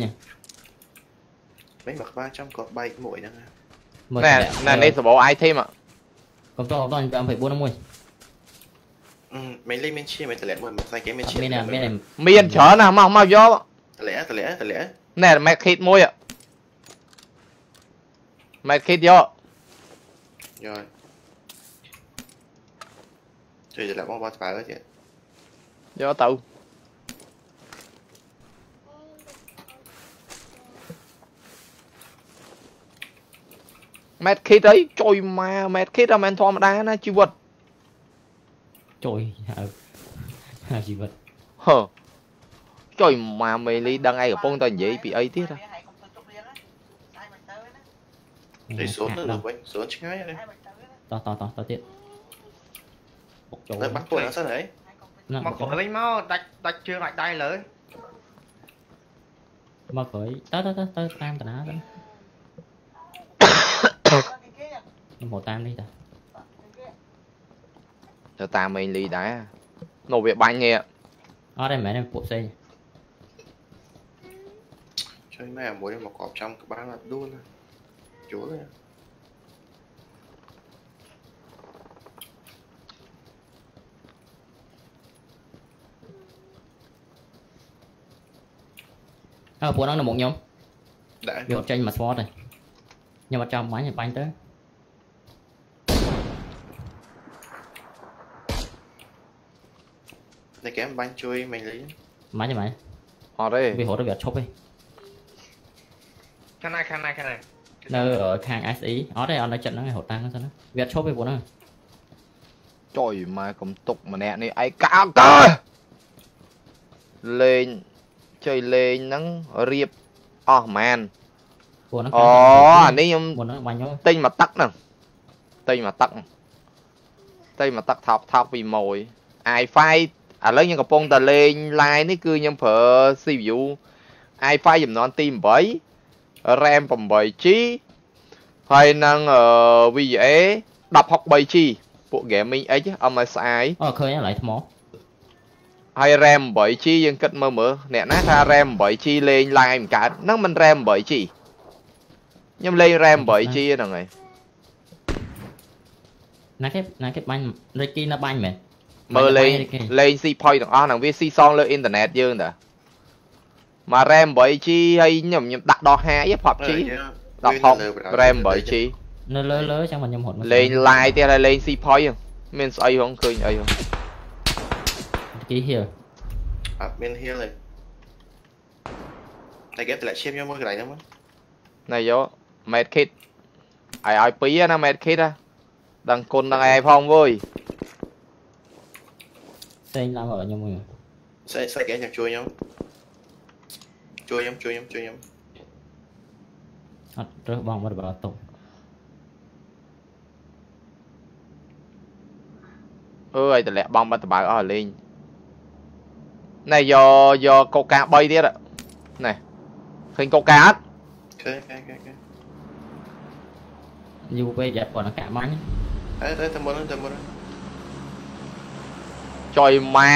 មិនមកក្បាលចំគប់បែកមួយហ្នឹង មើល nè nè đây sờ bộ ai thêm ạ កុំតោះកុំតោះខ្ញុំ24ហ្នឹងមួយ អឺមិនលេងមានឈាមមិនតម្លាក់មួយមិនស្អីគេមាន អ ឈាម ត់មានទេមានទេ miền chở nè mau mau vô តម្លាក់តម្លាក់តម្លាក់ nè mẹ khít môi ạ mẹ Medkit vô. Rồi. Chị lại bóng bóng phải đó chị Vô tụ Medkit đấy trời mà Medkit là men mà đá na chi vật Trời, hả, chi vật Hờ. Trời mà mày ly đăng ai ở phong tao vậy? Bị ấy tiết à để ừ, xuống nữa được vậy, xuống chính ngay đây Tao, tao, tao, tao tiếp. Đấy, bắt tôi nó sao đấy? Mà khỏi bên mau, đạch, đạch chưa lại đai lỡ Mà khỏi, tao, tao, tao, tao, tam tao ná tao Một tam đi tao Tao tam mình ly đá. Nổ việc bánh nghe Ở ờ, đây mẹ này bộ xe Chơi mẹ muốn đi một cọp trong cái bán là đun à chỗ này ờ phụ nó là một nhóm. Đã. Được tranh mà spot này nhưng mà trong máy thì banh tới. Để kém banh chui mình lấy. Máy cho mày họ đây. Vì họ đã bị chop đi khăn này khăn này khăn này. នៅខាង SE អត់ទេអត់នៅចិត្តហ្នឹងឯងរត់តាមហ្នឹងសិនណាវាឈប់ទេពួកហ្នឹងចុយម៉ែកំទុកម្នាក់នេះឯកាអត់ទៅលេងចុយលេងហ្នឹងរៀបអស់ម៉ានពួកហ្នឹងអូអានេះខ្ញុំទិញមកទឹកហ្នឹងទិញមកទឹកទិញមកទឹកថោកថោកពីម៉ួយ i5 ឥឡូវខ្ញុំកំពុងតែលេង line នេះគឺខ្ញុំប្រើ CPU i5 ចំនួនទី8 RAM phẩm bảy chi hay năng ở VGA đập học bảy chi bộ gaming ấy chứ MSI អូឃើញហើយឡៃថ្មហើយ RAM 8G យើងគិតមើលមើលអ្នកណាថា RAM 8G លេង live មិនកើតហ្នឹងមិន RAM 8G ខ្ញុំលេង RAM 8G ហ្នឹងហើយណាគេណាគេបាញ់រិចគីណាបាញ់មែនមើលលេងបាញ់គេលេង C point ទាំងអស់ហ្នឹងវា C សងលើអ៊ីនធឺណិតយើងតា mà rem bởi chi hay nhầm nhầm đặt đo hai với hợp chi. Ờ, dạ. Đọc học ram bởi chi. nó lỡ lỡ chẳng mà nhầm hụt lên lại thì lại lên c point. Mình ấy không cười ai không. Chỉ hiểu à bên hiểu này. Này ghép lại xem nhau mỗi cái này không này vô. Med kit ai ai pí á nó med kit á. Đằng côn đằng ai phong vui xây làm ở nhau mày xây xây kẻ nhầm chui nhau. ជួយខ្ញុំជួយខ្ញុំជួយខ្ញុំអត់រើសបងមករបស់តុកអើយតម្លាក់បងមកតបើអស់លេងណែយកយកកូកា3ទៀតណែឃើញកូកាអត់ឃើញឃើញឃើញយូរពេកយ៉ាប់គាត់កាក់មាញ់អើទៅមុនទៅមុនចុយម៉ែ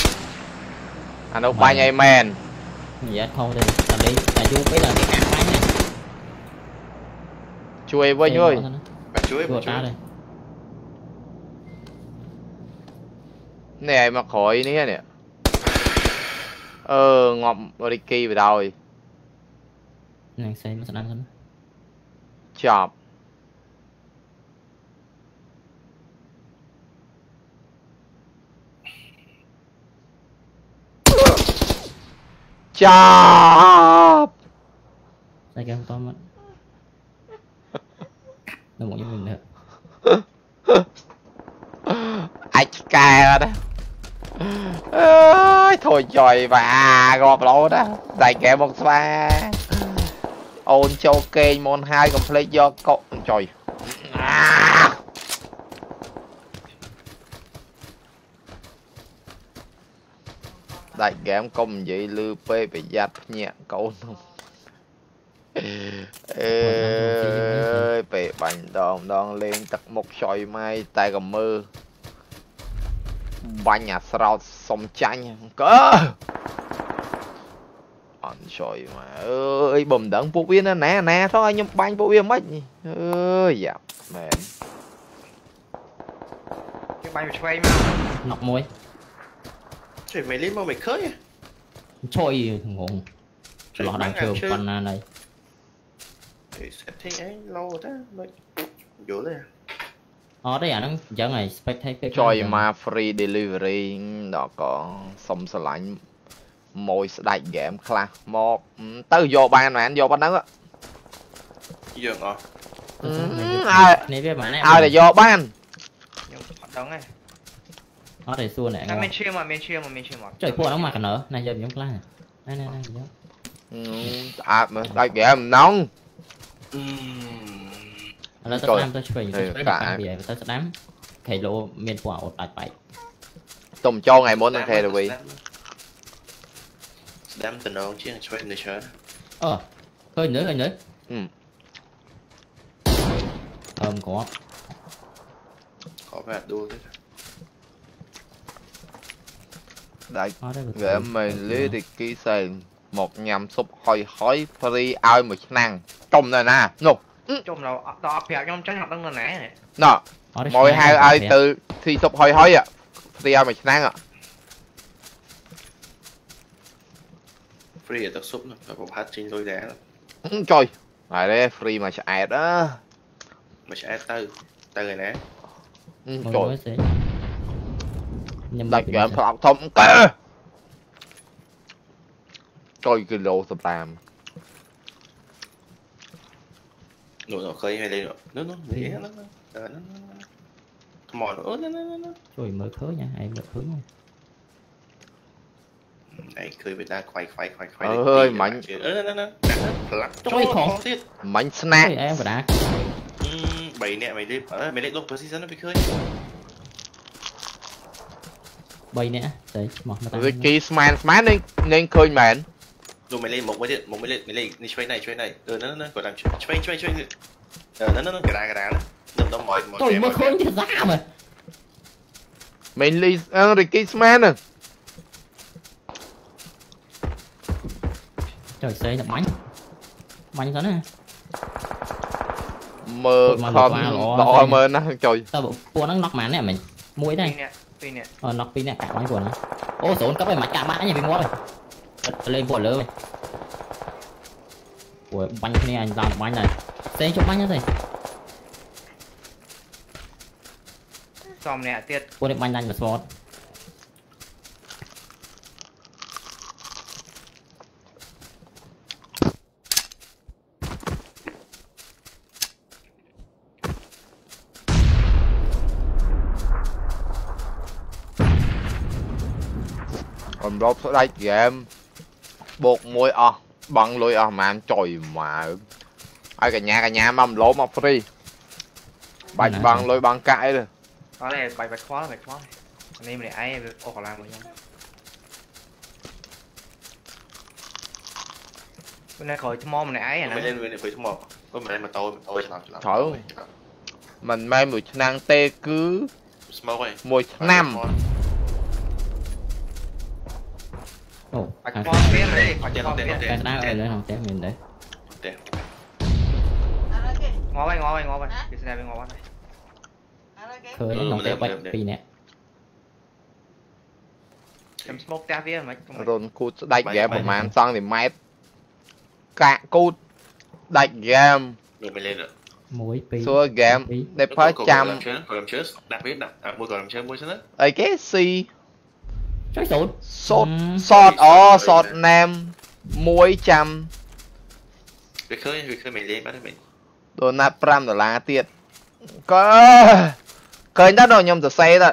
10 anh đâu bay nhảy men. Dạ thôi đi. Làm đi. Cà chua bây giờ cái cam bán này chuối với ơi. cà chuối vừa ta đây. Này mà khỏi nữa nè. Ờ ngọc rồi kỳ về rồi nàng xem sao anh không chọc ចប់ចាប់តែគេមិនតមកនៅមកខ្ញុំមិនដឹងអាចឆ្កែអត់ណាអើយធួយចុយបាទងាប់ឡូតណាដៃកែមកស្វាអូនចូលគេងមុនហើយកុំភ្លេចយកកុកចុយអា ដាច់ហ្គេមកុំនិយាយលឺពេកប្រយ័ត្នភ្ញាក់កូននោះអើយពេលបាញ់ដងដងលេងទឹកមុខខ្ចយម៉ៃតែក៏មើលបាញ់អាស្រោតសុំចាញ់កើអន់ខ្ចយម៉ែអើយបំដឹងពួកវានៅណាណាថោះឲ្យខ្ញុំបាញ់ពួកវាមិនអើយយ៉ាប់មែន cái bay một xoay mà ណុកមួយ trời mày lên mà mày khơi à ឆុយងងច្រឡោះដើមឈើប៉ុណ្ណាណៃ thì sẽ thấy ấy lâu rồi đó mày vô đây à អត់ទេអាហ្នឹងអញ្ចឹងហើយ spectate ពេក ចុយមក free delivery ដល់ក៏សុំស្រឡាញ់ម៉ួយស្ដាច់ហ្គេមខ្លះមកទៅយកបានមែនយកប៉ុណ្ណឹ ង dường à នេះវាបាន ឲ្យតែយកបាន nhưng hoạt động này អត់ទេសួរណែ các bên chia mà bên chia mà bên chia mà ចុយពួកហ្នឹងមកកណើណែយកខ្ញុំខ្លះណែណែណែយក Ừ, ស្អាតមើលដាច់ហ្គេមណង ឥឡូវទៅ ចុយ ស្ដាំទៅឆ្វេងទៅឆ្វេង កា ទៅវាទៅស្ដាំខេឡូមានពួកអត់ដាច់បែក ទុំចូលថ្ងៃមុននឹង thế rồi đám tình đâu chứ chơi người chơi អឺឃើញនៅឃើញនៅ Ừ. អឺមគាត់ có vẻ đua thế ដាច់ អត់ទេ ហ្គេមមិនលីទីគីសែងមកញ៉ាំស៊ុបហុយហុយ free ឲ្យមួយឆ្នាំងទុំនៅណានោះ chung là to phèo trong tránh hoạt động là nè ណោះមកហៅឲ្យទៅធីស៊ុបហុយហុយអា free ឲ្យមួយឆ្នាំងអា free ở tao súp nó phải một hát trên đôi đá lắm ចុយហើយទេ free មកឆ្អែតអើ mà sẽ từ từ này nè មក ចុយ មើលសេ ខ្ញុំ ដាច់ហ្គេមផ្លាក់ធំកែចុយគីឡូសម្តាម nổi nó khơi hay lên nữa nó nó nhẹ nó nó Ờ, nó nó nó come on Ơ, nó nó nó nó ជួយមើលឃើញឯងមើលឃើញ này khơi người ta khoai khoai khoai khoai Ơi, lên tí để mạnh. bạn chứ. Ơ, nó nó nó nó lắc Trời cho khổ. tiết មិញស្នាក ជួយអែបដា Ừm, bảy nè mày lên ờ, mày lên lúc position nó bị khơi 3នាក់ស្អីមកមកតា វិគីស្មានស្មាននឹងនឹងឃើញមែន rồi mày lên một mới điện một mới lên mày lên đi chơi này chơi này ừ nó nó nó gọi làm chơi chơi chơi chơi ờ nó nó nó cái đá cái đá nó đâm đâm mọi mọi ជួយ chuyện មើល mọi ឃើញ chuyện ទេសាមើល មិញលីអឺរិគីស្មានហ្នឹង ចុយស្អីទៅបាញ់បាញ់សិនណា មើល មក ខំ ល្អ ល្អមើលណាស់ចុយ តើពួកហ្នឹងណុកម៉ាននេះមិញមួយទេ tuy nè tuy nè អឺណុកពីរនាក់កាក់បាញ់ពួកហ្នឹងអូសូនកັບឲ្យមិនកាក់បាញ់ឯងវាងាប់ហើយលេងពួកលើវិញពួកបាញ់គ្នាអញតាមបាញ់ហើយផ្សេងជប់បាញ់ទេ xòm nè tiệt ពួកនេះបាញ់ដាច់មួយស្មត អំឡប់ស្ដាច់ហ្គេមបូកមួយអស់បង Còn đốt ở đây chị em. Bột môi à Băng lôi à mà em trời mà. Ai cả nhà cả nhà mầm lố mà free. Bạch băng lôi băng cãi rồi. Đó này bạch bạch khó là bạch khó Anh em để ai ô còn làm rồi nhá. Bên này khỏi mò này ấy à nè? Bên này khỏi mò Có mình đây mà tôi, tôi chẳng làm chẳng làm Trời Mình mai một nàng tê cứ. Một năm. រូវ មិនមែនមួយឆ្នាំងទេគឺ ស្មោកហើយ មួយឆ្នាំ អូ បាច់ ខាង mo biết đấy khỏi mo biết តែស្ដៅអីលើក្នុងផ្ទះមានដែរ ទេ Ăn ơi kìa, ngó bay ngó bay ngó bay cái xe bay ngó bay ăn ơi kìa. ឃើញក្នុងផ្ទះបាច់ពីរនាក់ em smoke ra phía mày រុនគូតស្ដាច់ហ្គេមប្រហែលសង់ទីម៉ែត្រកាក់គូតដាច់ហ្គេម មិនមិនលេង 1 2 សួរហ្គេមដែលប្រើចាំ ជើងគាត់ជើងដាក់វាដាក់មួយគាត់ជើងមួយសិនណា អីគេស៊ី ចុយសូន សតសតអូសតណែមមួយចាំ វាឃើញវាឃើញមិនលេងបាត់ទេមិន ដូណាត់5ដុល្លារទៀតក៏ឃើញដែរដល់ខ្ញុំសរសេរថា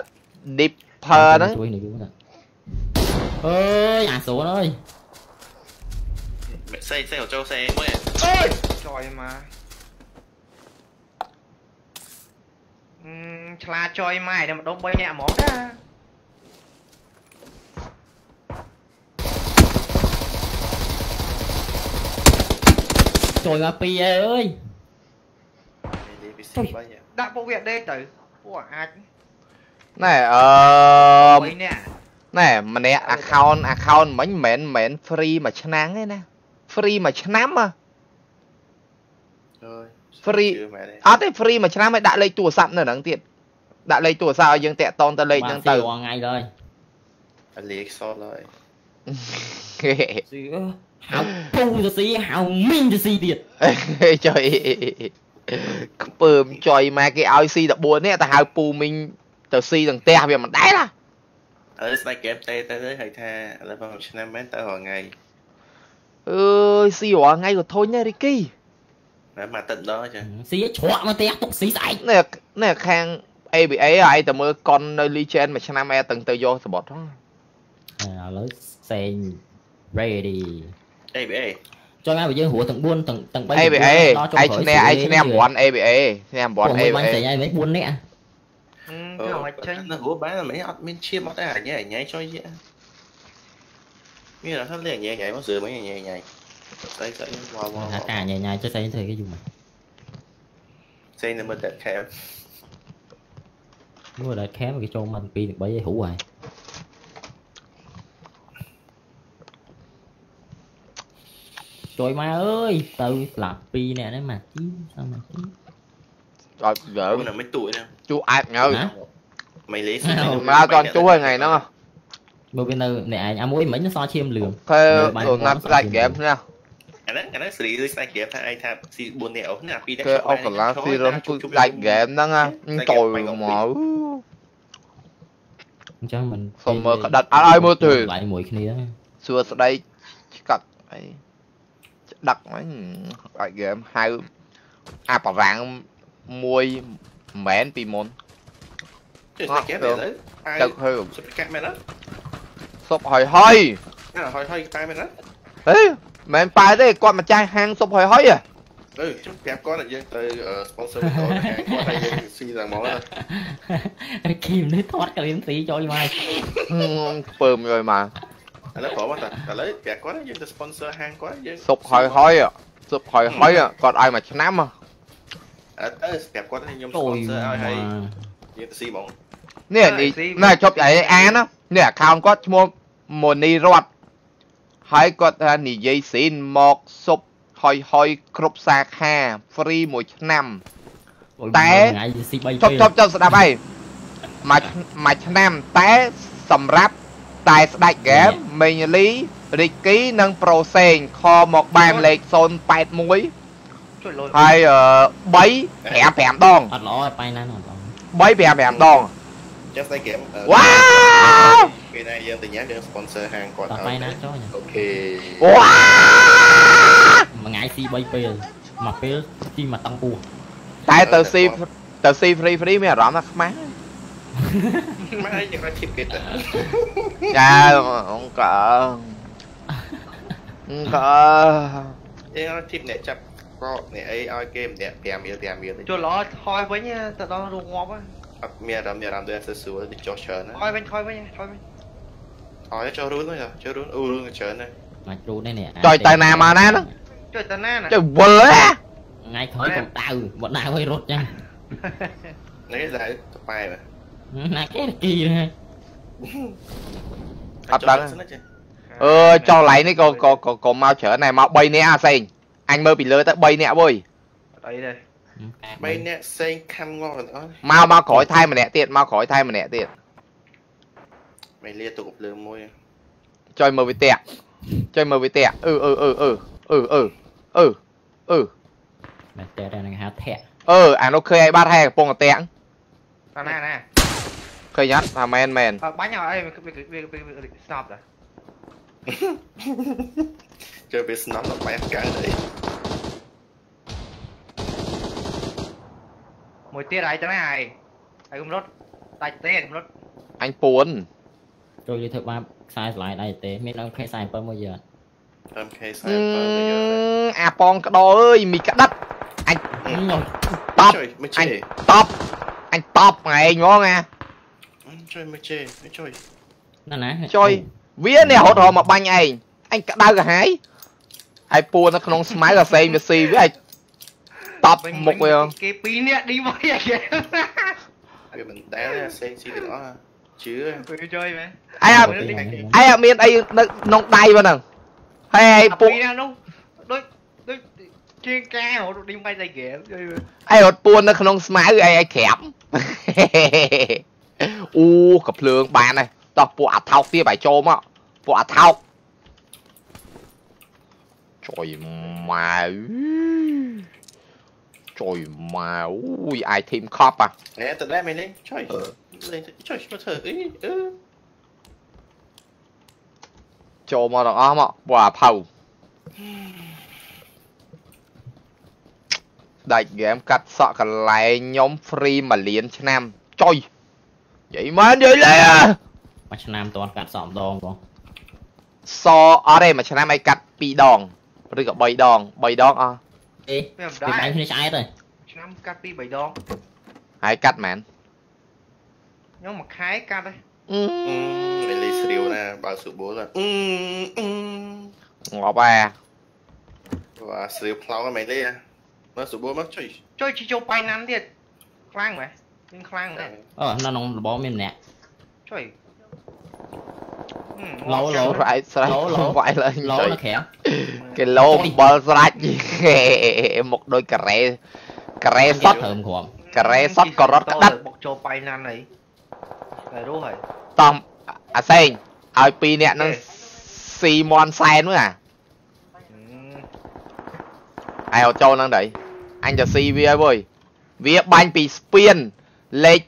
deep per ហ្នឹង ជួយនៅយូរណាស់អើយអាសូនអើយ មិនសេ ra ជួយមកពីរអើយលេងវាសិបាយដាក់ពួកវាដេកទៅពួកអាចណែអឺបីនេះណែម្នាក់ account account មិញមិនមែនមែន free មួយឆ្នាំទេណា free មួយឆ្នាំហ៎អើយ Free ជឿមែនទេអត់ទេ free មួយឆ្នាំឲ្យដាក់លេខទូរស័ព្ទនៅហ្នឹងទៀតដាក់លេខទូរស័ព្ទឲ្យយើងតាក់តងទៅលេខហ្នឹងទៅទៅថ្ងៃឡើយអាលេខសតហើយ ស៊ីអើហៅពូទៅស៊ីហៅមីងទៅស៊ីទៀតចុយខ្ពើមចុយមកគេឲ្យស៊ី14នេះតែហៅពូមីងទៅស៊ីទាំងផ្ទះវាមិនដែរណាឥឡូវស្ដាច់ហ្គេមទេទៅទៅហើយថាឥឡូវបងឆ្នាំមែនទៅរងថ្ងៃអើយស៊ីរាល់ថ្ងៃក៏ធុញដែររីគីតែមកទឹកដល់ចាស៊ីឲ្យជ្រក់មកផ្ទះទុកស៊ីស្អែកនេះនេះខាង ABA ឲ្យតែមើលកុននៅ Legend មួយឆ្នាំអែតឹងទៅយកសបត់ហ្នឹងឥឡូវ សេង ready អេបអេ ចូលមកយើងហួរទាំង4ទាំងទាំង3 ABA ឯងឈ្នះឯងឈ្នះ9 ABA ឈ្នះ9 បាញ់ ABA សេងឲ្យមិន4នាក់ Ừm, អូ cái nào mà chơi នៅហួរបានមិនអត់មានឈាមអត់ដែរអញអញចុយយាមានអត់ថាលេងញ៉ៃញ៉ៃមកសើមិញញ៉ៃញ៉ៃស្អីស្អីវ៉ាវ៉ា ថាតាញ៉ៃញ៉ៃចុះសេងធ្វើគេយូរមក សេងនៅមើលតែខែ មើលដល់ខែមកគេចូលមក2 3ឲ្យហូរហើយជួយមកអើយទៅស្លាប់2នាក់ហ្នឹងមកជីសំមកជី អត់យើ អូនៅមិនទួយណា ជួអាចងើ ណា មិនលេង មកអត់តន់ជួថ្ងៃហ្នឹ ង បើវានៅអ្នកឯងអាមួយមិញសល់ឈាមលឿង ខែអូណាត់ស្ដាច់ហ្គេមនេះ អាហ្នឹងអាហ្នឹងសេរីដូចស្ដាច់ហ្គេមថាឯងថាស៊ី4នាក់អូណា2នាក់ គេអុកកន្លះស៊ីរុនគូស្ដាច់ហ្គេមហ្នឹងណាចុយមក អញ្ចឹងមិន សុំមើលក្តាត់អត់ឲ្យមើលទេ ឡៃមួយគ្នា សួរស្ដីឆ្កាត់អី ដឹកហ្នឹងអាចហ្គេមហៅអាបារាំងមួយមិនមែនពីមុនជួយស្ដាច់ហ្គេមទៅទៅហឺសុបកាក់មែនណាសុបហើយហើយអាហើយហើយតែមែនណាហេមិនប៉ែទេគាត់ម្ចាស់ហាងសុបហើយហើយអឺជុំប្រាប់គាត់យើងទៅ sponsor គាត់គាត់ឲ្យយើងស៊ីតែមកណាអីគីមនេះថតក្រៀមស៊ីចូលមកពើមយយមក ឥឡូវប្រហែលតែឥឡូវប្រាប់គាត់យើងទៅ sponsor ហាងគាត់យើងសុបហើយហើយសុបហើយហើយគាត់ឲ្យមួយឆ្នាំអត់ទៅប្រាប់គាត់ខ្ញុំចូល sponsor ឲ្យហើយមកយើងទៅស៊ីហ្មងនេះនេះជប់ឯអាននេះ account គាត់ឈ្មោះមូនីរតហើយគាត់ថានិយាយស៊ីនមកសុបហើយហើយគ្រប់សាខា free មួយឆ្នាំតែថ្ងៃស៊ី3ជប់ជប់ជប់ស្ដាប់អីមួយមួយឆ្នាំតែសម្រាប់ តែស្ដាច់ហ្គេមមេញលីរីគីនិងប្រូសេងខមកបានលេខ081ជួយលុយហើយ3 5 5ដងអត់ល្អប៉ៃណាស់អត់ល្អ3 5 5ដង just like game វ៉ាវពេលណាយើងទៅញ៉ាំយើង sponsor ហាងគាត់តោះប៉ៃណាស់ចូលញ៉ាំអូខេវ៉ាមួយថ្ងៃស៊ី3ពេលមួយពេលទីមកតង់ពោះតែទៅស៊ីទៅស៊ី free free មានអារម្មណ៍ថាខ្មាស់ Má yang racip gitu. Ya, enggak. Enggak. có racip nè chấp pro nè ấy ai game nè tiam yêu tiam yêu. chỗ lo thôi với nha, tao đó luôn ngọt á. À, mẹ làm mẹ làm đôi sơ sửa đi cho chơi. nữa. Thôi bên thôi với nha, thôi bên. Thôi cho run thôi rồi, cho run. Ừ run chờ nữa. Mà run đây nè. Trời tài nào mà nó. Trời tài nào nè. Trời vùl á. Ngay khỏi còn tao, bọn tao hơi rốt nha. Đấy là bài mà. ណាគេគីណាអត់ដឹងអឺចុះឡៃនេះក៏ក៏ក៏មកច្រើនដែរមក3នាក់អាសេងអញមើលពីលើទៅ3នាក់វុយអត់អីទេ3នាក់សេងខំងល់ទាំងអស់មកមកក្រោយថែម្នាក់ទៀតមកក្រោយថែម្នាក់ទៀតមិនលាទុកលើមួយចុយមើលវាតាក់ចុយមើលវាតាក់អឺអឺអឺអឺអឺអឺអឺអឺមែនតើនឹងហៅធាក់អឺអានោះឃើញឯបាត់ហែកំពុងតាក់ណាណា ឃើញអត់ថាមែនមែន អើបាញ់ឲ្យវាវាវាស្នប់តា chơi bị snap là bay cái đấy មួយទៀតហើយតាណាហើយហើយកុំរត់ដាច់ទេកុំរត់ អញពួន ចូលយូរធ្វើបាបខ្សែស្លាយដៃទេមានដល់ K47 មួយទៀត MK អឺ sniper bây giờ អាប៉ងក្តោអើយមីក្តិត ញ៉ុំ តប chơi mới អញ chơi តបអញតបឯងហ្មងអា chơi mới chơi mới chơi ណាណា ចុយវានេះរត់រមកបាញ់ឯងអញក្តៅកាហាយហើយពួននៅក្នុងស្មៅអាសេងវាស៊ីវាឲ្យតបមុខវា គេពីរនាក់ឌីមួយអាគេ vì mình đá ra sen xí được đó chứ ពេលជួយមែន ឯងអត់ឯងអត់មានអីនៅក្នុងដៃប៉ុណ្ណឹងហើយឯង ពួក ពួក នេះនោះដូចដូចជាងការត់ឌីមួយតែគេជួយ ឯងរត់ពួននៅក្នុងស្មៅឯងឯងក្រាប អូកាភ្លើងបានហើយតោះពួកអាថោកទៀតឲ្យចូលមកពួកអាថោកជួយម៉ៅជួយម៉ៅអូយអាយធីមខប់អា nè từ đây mày lên chơi lên chơi cho thử ý ừ ចូលមកទាំងអស់មកពួកអាផៅដាច់ហ្គេមកាត់សក់កន្លែងខ្ញុំ free មួយលានឆ្នាំចុយ vậy mà vậy lẹ មួយឆ្នាំតន់កាត់3ដងបងសអត់ទេមួយឆ្នាំឲ្យកាត់2ដងឬក៏3ដង3ដងអស់អេវាមិនដែរខ្ញុំឆ្អែតទេឆ្នាំកាត់ពី3ដងហើយកាត់មែនខ្ញុំមួយខែកាត់ទេអឺរលីស្រាវណាបើស៊ូបូលអឺងាប់ហែបាទស្រាវផ្លោកមែនទេមើស៊ូបូលមកជួយជួយជិះចូលបាញ់ណាំទៀតខ្លាំងមែន មានខ្លាំងមែន អូនៅក្នុងរបបមានម្នាក់ ជួយ ឡូឡូ ស្រែកស្រែក ឡូឡូ វាយឡើង ឡូ ចុយ នៅក្រៅ គេលោអំបលស្រាច់ មកដូចការ៉េការ៉េសត ធើមគ្រាំ ការ៉េសតក៏រត់ក្តាត់ បុកចូលបាយណាន់ហើយតែរស់ហើយ តំអាសេងឲ្យពីរអ្នកហ្នឹងស៊ីមន់សែនមើលអាឯងអត់ចូលហ្នឹងដែរអញទៅស៊ីវាហើយវើយវាបាញ់ពីស្ពាន លេខ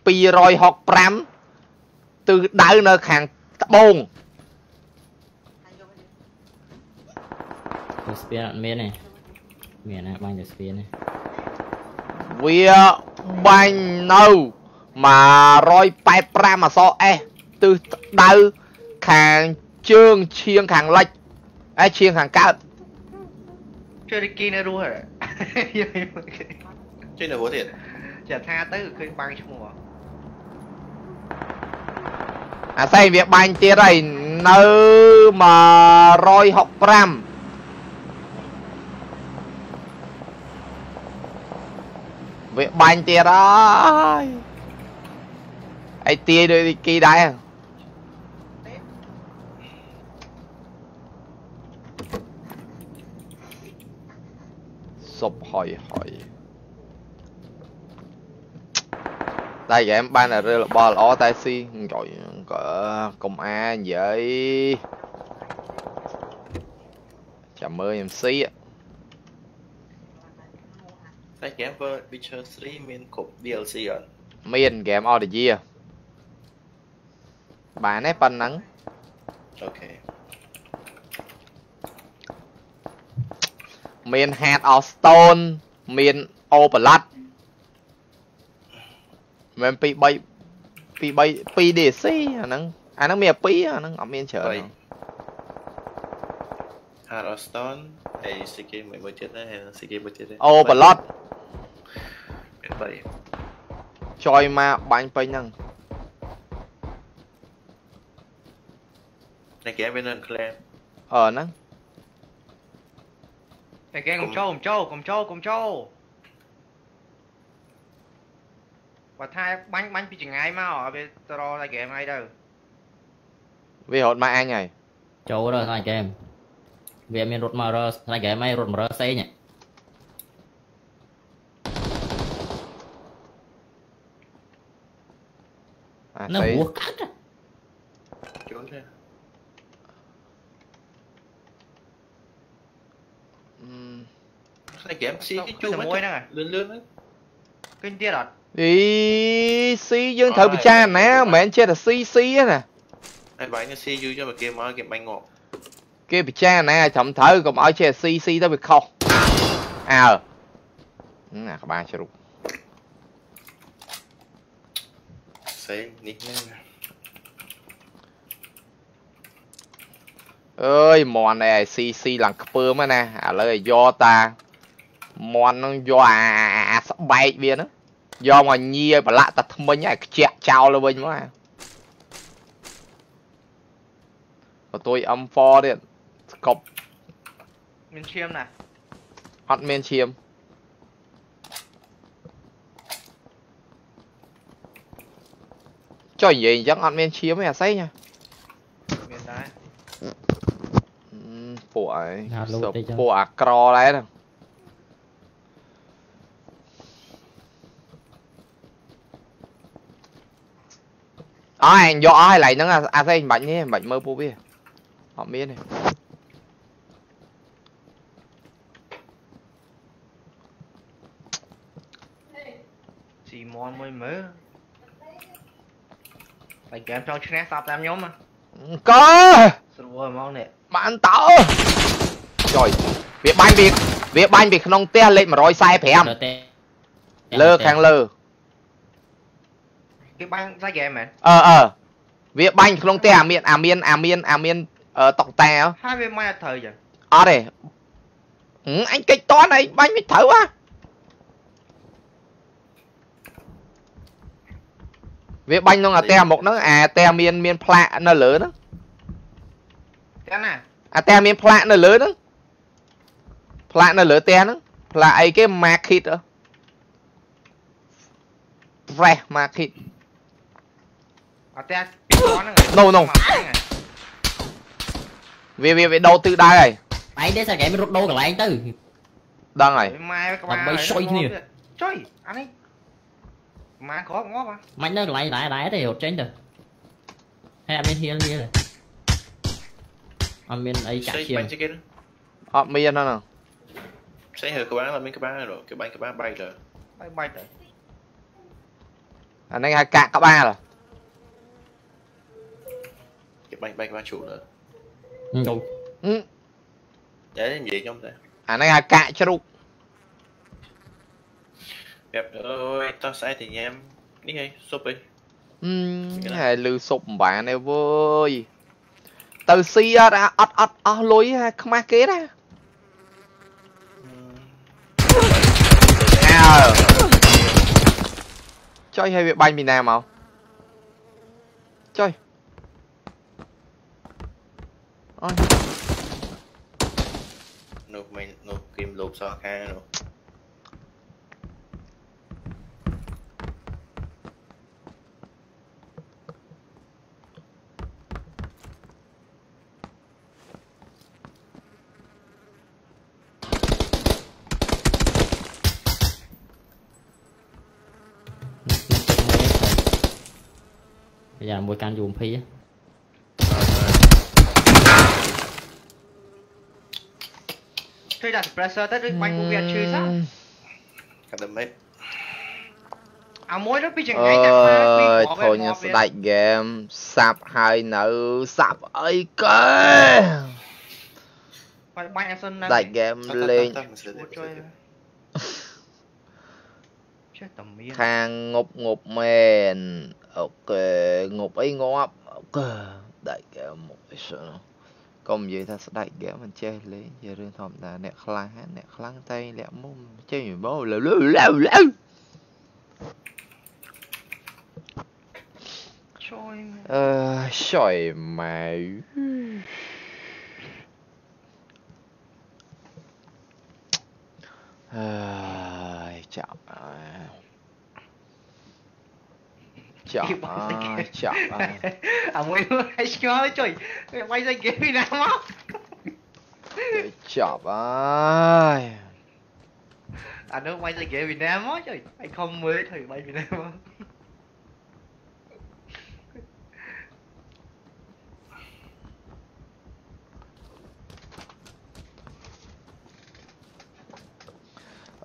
265ទិសដៅនៅខាងត្បូង ទៅស្ពានអត់មានទេមានណាបាញ់ទៅស្ពានទេ វាបាញ់នៅ185អសអេសទិសដៅខាងជើងឈៀងខាងលិចអេឈៀងខាងកើត ជួយរីគីនៅរស់ហើយ chơi được bố thiệt ចាថាទៅឃើញបាំងឈ្មោះ អាសែងវាបាញ់ទៀតហើយនៅ165វាបាញ់ទៀតហើយអីទាយដូចគីដែរសុបហុយហុយ tay game ban là ba lo tay si. Gọi cỡ công an vậy chào mơ em si á. Tay game vơ Witcher 3 មានគ្រប់ DLC អត់មាន game or gì à bài này ban nắng. Ok. បានទេប៉ុណ្ណឹងអូខេមាន Heart of Stone មាន Overlord មែន2 3 2 3 2 DC អាហ្នឹងអាហ្នឹងមាន2អាហ្នឹងអត់មានច្រើន Hearthstone ហើយសេគេមួយមួយទៀតដែរសេគេមួយទៀតដែរអូប្លុតមាន3ចយមកបាញ់ពេញហ្នឹងតែគេមាននឹងក្លែអឺហ្នឹងតែគេកុំចូលកុំចូលកុំចូលកុំចូល thay bánh bánh bị chừng ai mà ở bên tao ra game ai đâu វារត់មកអញហើយ ចូលរើស្អីហ្គេមវាមានរត់មករើស្អីហ្គេមហើយរត់មករើសេង អា នៅ ស្អី ហួសកាត់ trốn ra អឺ này kém xí cái chu Cái mất môi đó à? lươn lươn đấy kinh tiết rồi អី ស៊ីយើងត្រូវពិចារណាមិនមែនចេះតែស៊ីស៊ីទេណា hai bánh nó xí chu cho mà kia mà kia bánh ngọt គេពិចារណាឲ្យត្រឹមត្រូវកុំឲ្យចេះស៊ីស៊ីទៅវាខុសអើហឹមអាក្បាលជ្រូក xí nít nè អើយមន់ឯងស៊ីស៊ីឡើងខ្ពើមហ្នឹងណាឥឡូវឲ្យយកតាមន់ហ្នឹងយកអាអាស្បែកវាហ្នឹង យកមកញីឲ្យប្រឡាក់តាថ្មិញឲ្យខ្ជាក់ចោលទៅវិញមកអាបន្ទួយ M4 ទៀតស្កប់ mình chiêm nè អត់មានឈាមចុះនិយាយអញ្ចឹងអត់មានឈាមទេអាស័យណា miền trái អឺពួកអី ណាលូត សឹក តិចចឹង ពួកអាក្រដែរហ្នឹង អើអញយកអស់ហើយកន្លែងហ្នឹងអាអាស្អីមិនបាច់ទេមិនបាច់មើលពួកវាអត់មានទេ xì mòn mới mớ phải kém cho chén sạp tam nhóm mà កើ rồi món này បានតើចុយវាបាញ់ពីវាបាញ់ពីក្នុងផ្ទះលេខ145 រើទេ លើខាងលើ cái bánh ra game mày អឺអឺវាបាញ់ក្នុងផ្ទះអាមានអាមានអាមានអាមានអឺតុកតែហ៎ hai bên mai thời giờ អត់ទេហឹមអញកិច្ចតន់អីបាញ់មិនត្រូវហ่ะវាបាញ់ក្នុងអាផ្ទះមុខហ្នឹងអាផ្ទះមានមានផ្លាកនៅលើហ្នឹង cái nè អាផ្ទះមានផ្លាកនៅលើហ្នឹងផ្លាកនៅលើផ្ទះហ្នឹងផ្លាកអីគេ market ហ៎ fresh market đâu No. Vì vì vì đâu tự đai này. Mày để sao kẻ mới rút đô cả lại anh tư. Đang này. Mà bay xoay nè. Chơi, anh ấy. Mà có ngó mà. Mày nó lại lại lại thì hột trên được. Hay em bên hiên đi rồi. Anh bên ấy chặt kia. Ờ, mày ăn nào. Sẽ hở cái bán là mình cái bán rồi, cái bán cái bán bay rồi. Bay bay rồi. À, anh ấy hai cạ các ba rồi. À? cái ba ba ba trụ nữa. Ừ. Đúng ừ. để làm gì trong đây à nó là cạ cho đúng đẹp ơi tao sai thì em đi ngay shop đi. Ừ hay lư sụp bạn này vui từ si ra ọt ọt ọt lối không ai kế ra. Ừ. Chơi hay bị bay mình nào mà chơi. Ôi. Nộp mày nộp kim lột so kha nộp. bây giờ mỗi can dùng phi á đặt pressure tới quanh cũng việc chứ sao? Goddammit À mỗi đó bị chẳng ngay đặt mà Thôi nha sẽ đại game Sạp hai nữ Sạp ấy cơ Đại game lên. Khang ngục ngục men. Ok Ngục ấy ngọp Ok Đại game một cái sự កអីសិនកុំនិយាយថាស្ដាច់ហ្គេមមិនចេះលេងជារឿងធម្មតាអ្នកខ្លាំងហ្នឹងអ្នកខ្លាំងតែលាក់មុំចេះបោលើលើលើលើ chơi អឺឆយម៉ៅ អើយចាប់ Chapa, chapa. A mãe acho que olha, tio. Mas a game na mão. à, Anh đâu quay ra game Việt Nam á trời Anh không mới thời bay Việt Nam á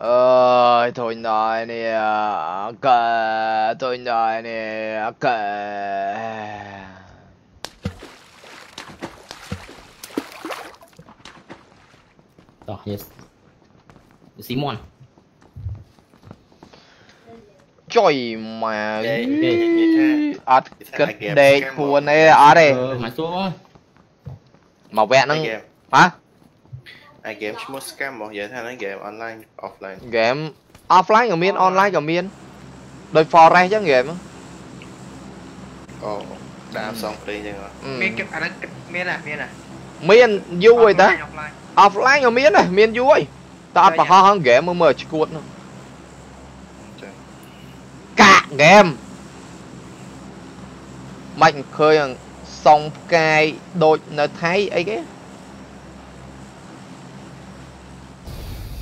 ôi thôi nói nè à, kệ tôi nói nè à, kệ Rồi, yes. Simon. Trời mà. Ắt cất à, đề cuốn ấy ở đây. Ờ, mà xuống. Mà vẹn nó. Hả? អត់ទេ អឺមកសួរ មកវគ្គហ្នឹង ហ្គេម ហ៎ អាហ្គេមឈ្មោះ scam មកនិយាយថាហ្នឹង game online offline ហ្គេម offline ក៏មាន online ក៏មានដូច forest ចឹងហ្គេមហ្នឹង អូដាក់សងព្រេងចឹងហ៎ អឺ miên cái à nó miên à miên à មានយូរហើយតា offline offline ក៏មានដែរមានយូរហើយតែអត់ប្រហោះហ្នឹងហ្គេមមើលមើលឈួតហ្នឹង ចា៎ កាក់ហ្គេមមិនឃើញសងផ្កាយដូចនៅថៃអីគេ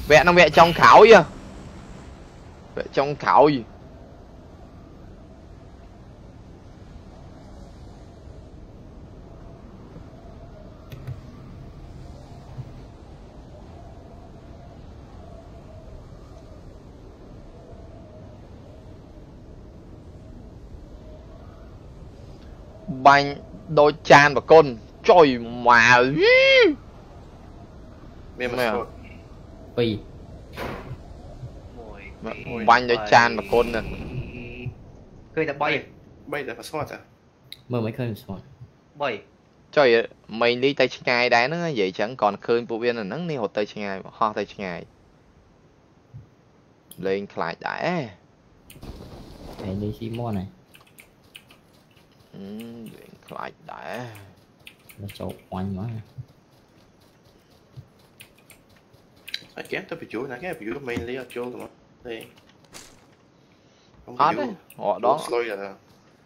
Vẽ nó vẽ trong khảo chứ à? Vẽ trong khảo gì? Banh đôi chan và côn. Trời mà. Mẹ mà à? 2បាញ់ដូចចានមកគុណទៅឃើញតែ3 3តែស្មាត់ចាមើលមិនឃើញស្មាត់3ចុយមេលីទៅឆ្ងាយដែរហ្នឹងនិយាយចឹងគាត់ឃើញពួកវានៅហ្នឹងនេះរត់ទៅឆ្ងាយហោះទៅឆ្ងាយលេងខ្លាចដែរឯនេះស៊ីមនហ៎លេងខ្លាចដែរមកចូលអញមក Akentapiju, Nakentapiju mainly ở chỗ mà. Đây. Không có đấy. Họ đó.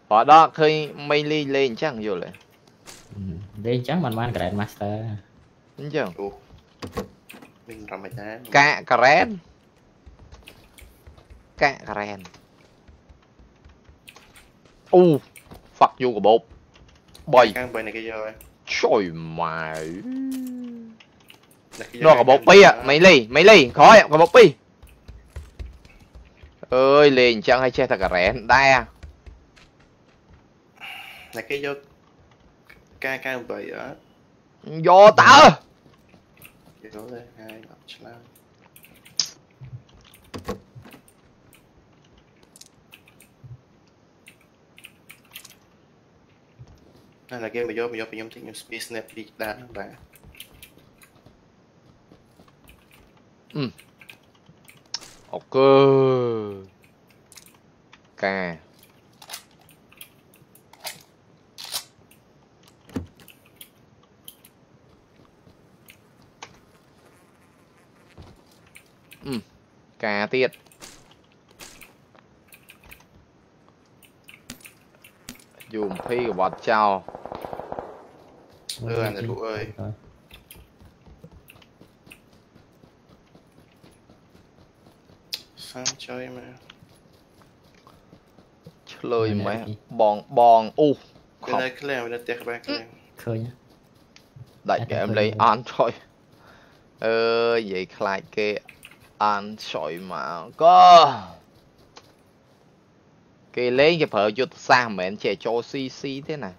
Họ đó khi mainly lên chẳng vô lại. Ừ, lên chẳng mình mang Grand Master. Đúng chưa? Mình làm mấy cái. Cả Grand. Cả Grand. U, phật vô của bột. Bày. Căn này kia rồi. Trời mày. Nó có một pi à. mày ly, mày ly, khỏi ạ, có một pi. Ơi, liền chẳng hay che thật cả rẻ, đai à Là cái vô Ca ca một đó. Vô tao Đây là game mà vô, mà vô, mà vô, mà vô, mà vô, mà vô, mà 음. 어그 까. 음. 까 tiệt. Dùm phi của bọn trao. Ơi, anh ơi. sáng à. chơi mà Chơi mà Bòn bòn u. Cái này cái này mình đã tẹt ra cái này. Khơi nhá. Đại kệ em lấy ăn thôi Ờ vậy lại kệ ăn sỏi mà. Có. Cái lấy cái phở cho xa mẹ anh trẻ cho xì xì thế này.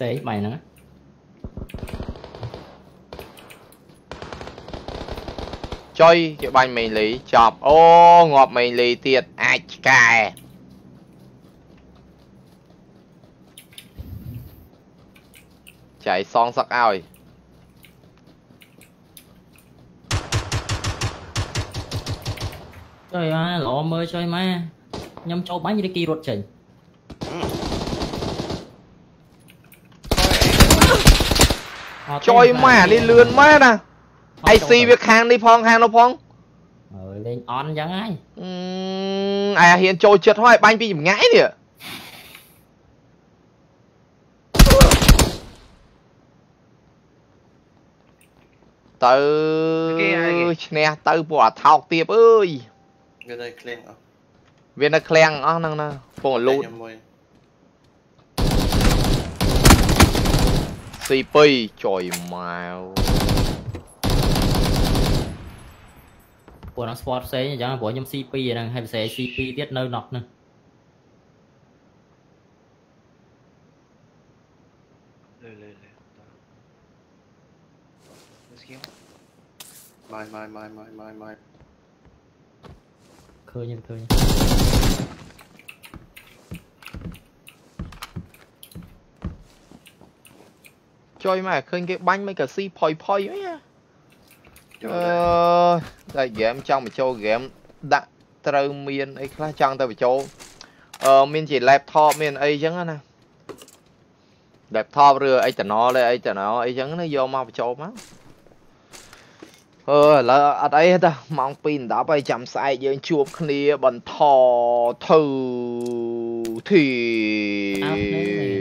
សេបែរហ្នឹងចុយជាបាញ់មេលីចប់អូងាប់មេលីទៀតអាចឆ្កែចៃសងសឹកឲ្យចុយអាល្អមើលចុយម៉ែខ្ញុំចូលបាញ់រីគីរត់ចេញ ចុយម៉ែអានេះលឿនម៉ែណាអៃស៊ីវាខាងនេះផងខាងនោះផងអើយលេងអន់ចឹងហើយអឺអាហ៊ានចូលចិត្តហើយបាញ់ពីចម្ងាយនេះទៅឈ្នះទៅពួកអាថោកទៀបអើយវានៅក្លៀងអស់វានៅឃ្លាំងអស់ហ្នឹងណាពងលូត CP Trời màu. Của nó sport xe chẳng bộ nhóm CP vậy đang hay xe CP tiết nơi nọt nè. Mày mày mày mày mày mày Khơi nha khơi nha. Knock ហ្នឹងលើលើលើស្គីមម៉ាយម៉ាយម៉ាយម៉ាយម៉ាយម៉ាយឃើញខ្ញុំឃើញចុយម៉ែឃើញគេបាញ់មិនក៏ស៊ីផុយផុយហ្នឹងណាយកអឺទៅតែហ្គេមចង់បញ្ចូលហ្គេមដាក់ត្រូវមានអីខ្លះចង់ទៅបញ្ចូលអឺមានជា laptop មានអីចឹងណា laptop ឬ external ទេ external អីចឹងណាយកមកបញ្ចូលមកអឺឥឡូវអត់អីទេម៉ោង2:10ហើយចាំស្អែកយើងជួបគ្នាបន្តធូធីអើភ្នែក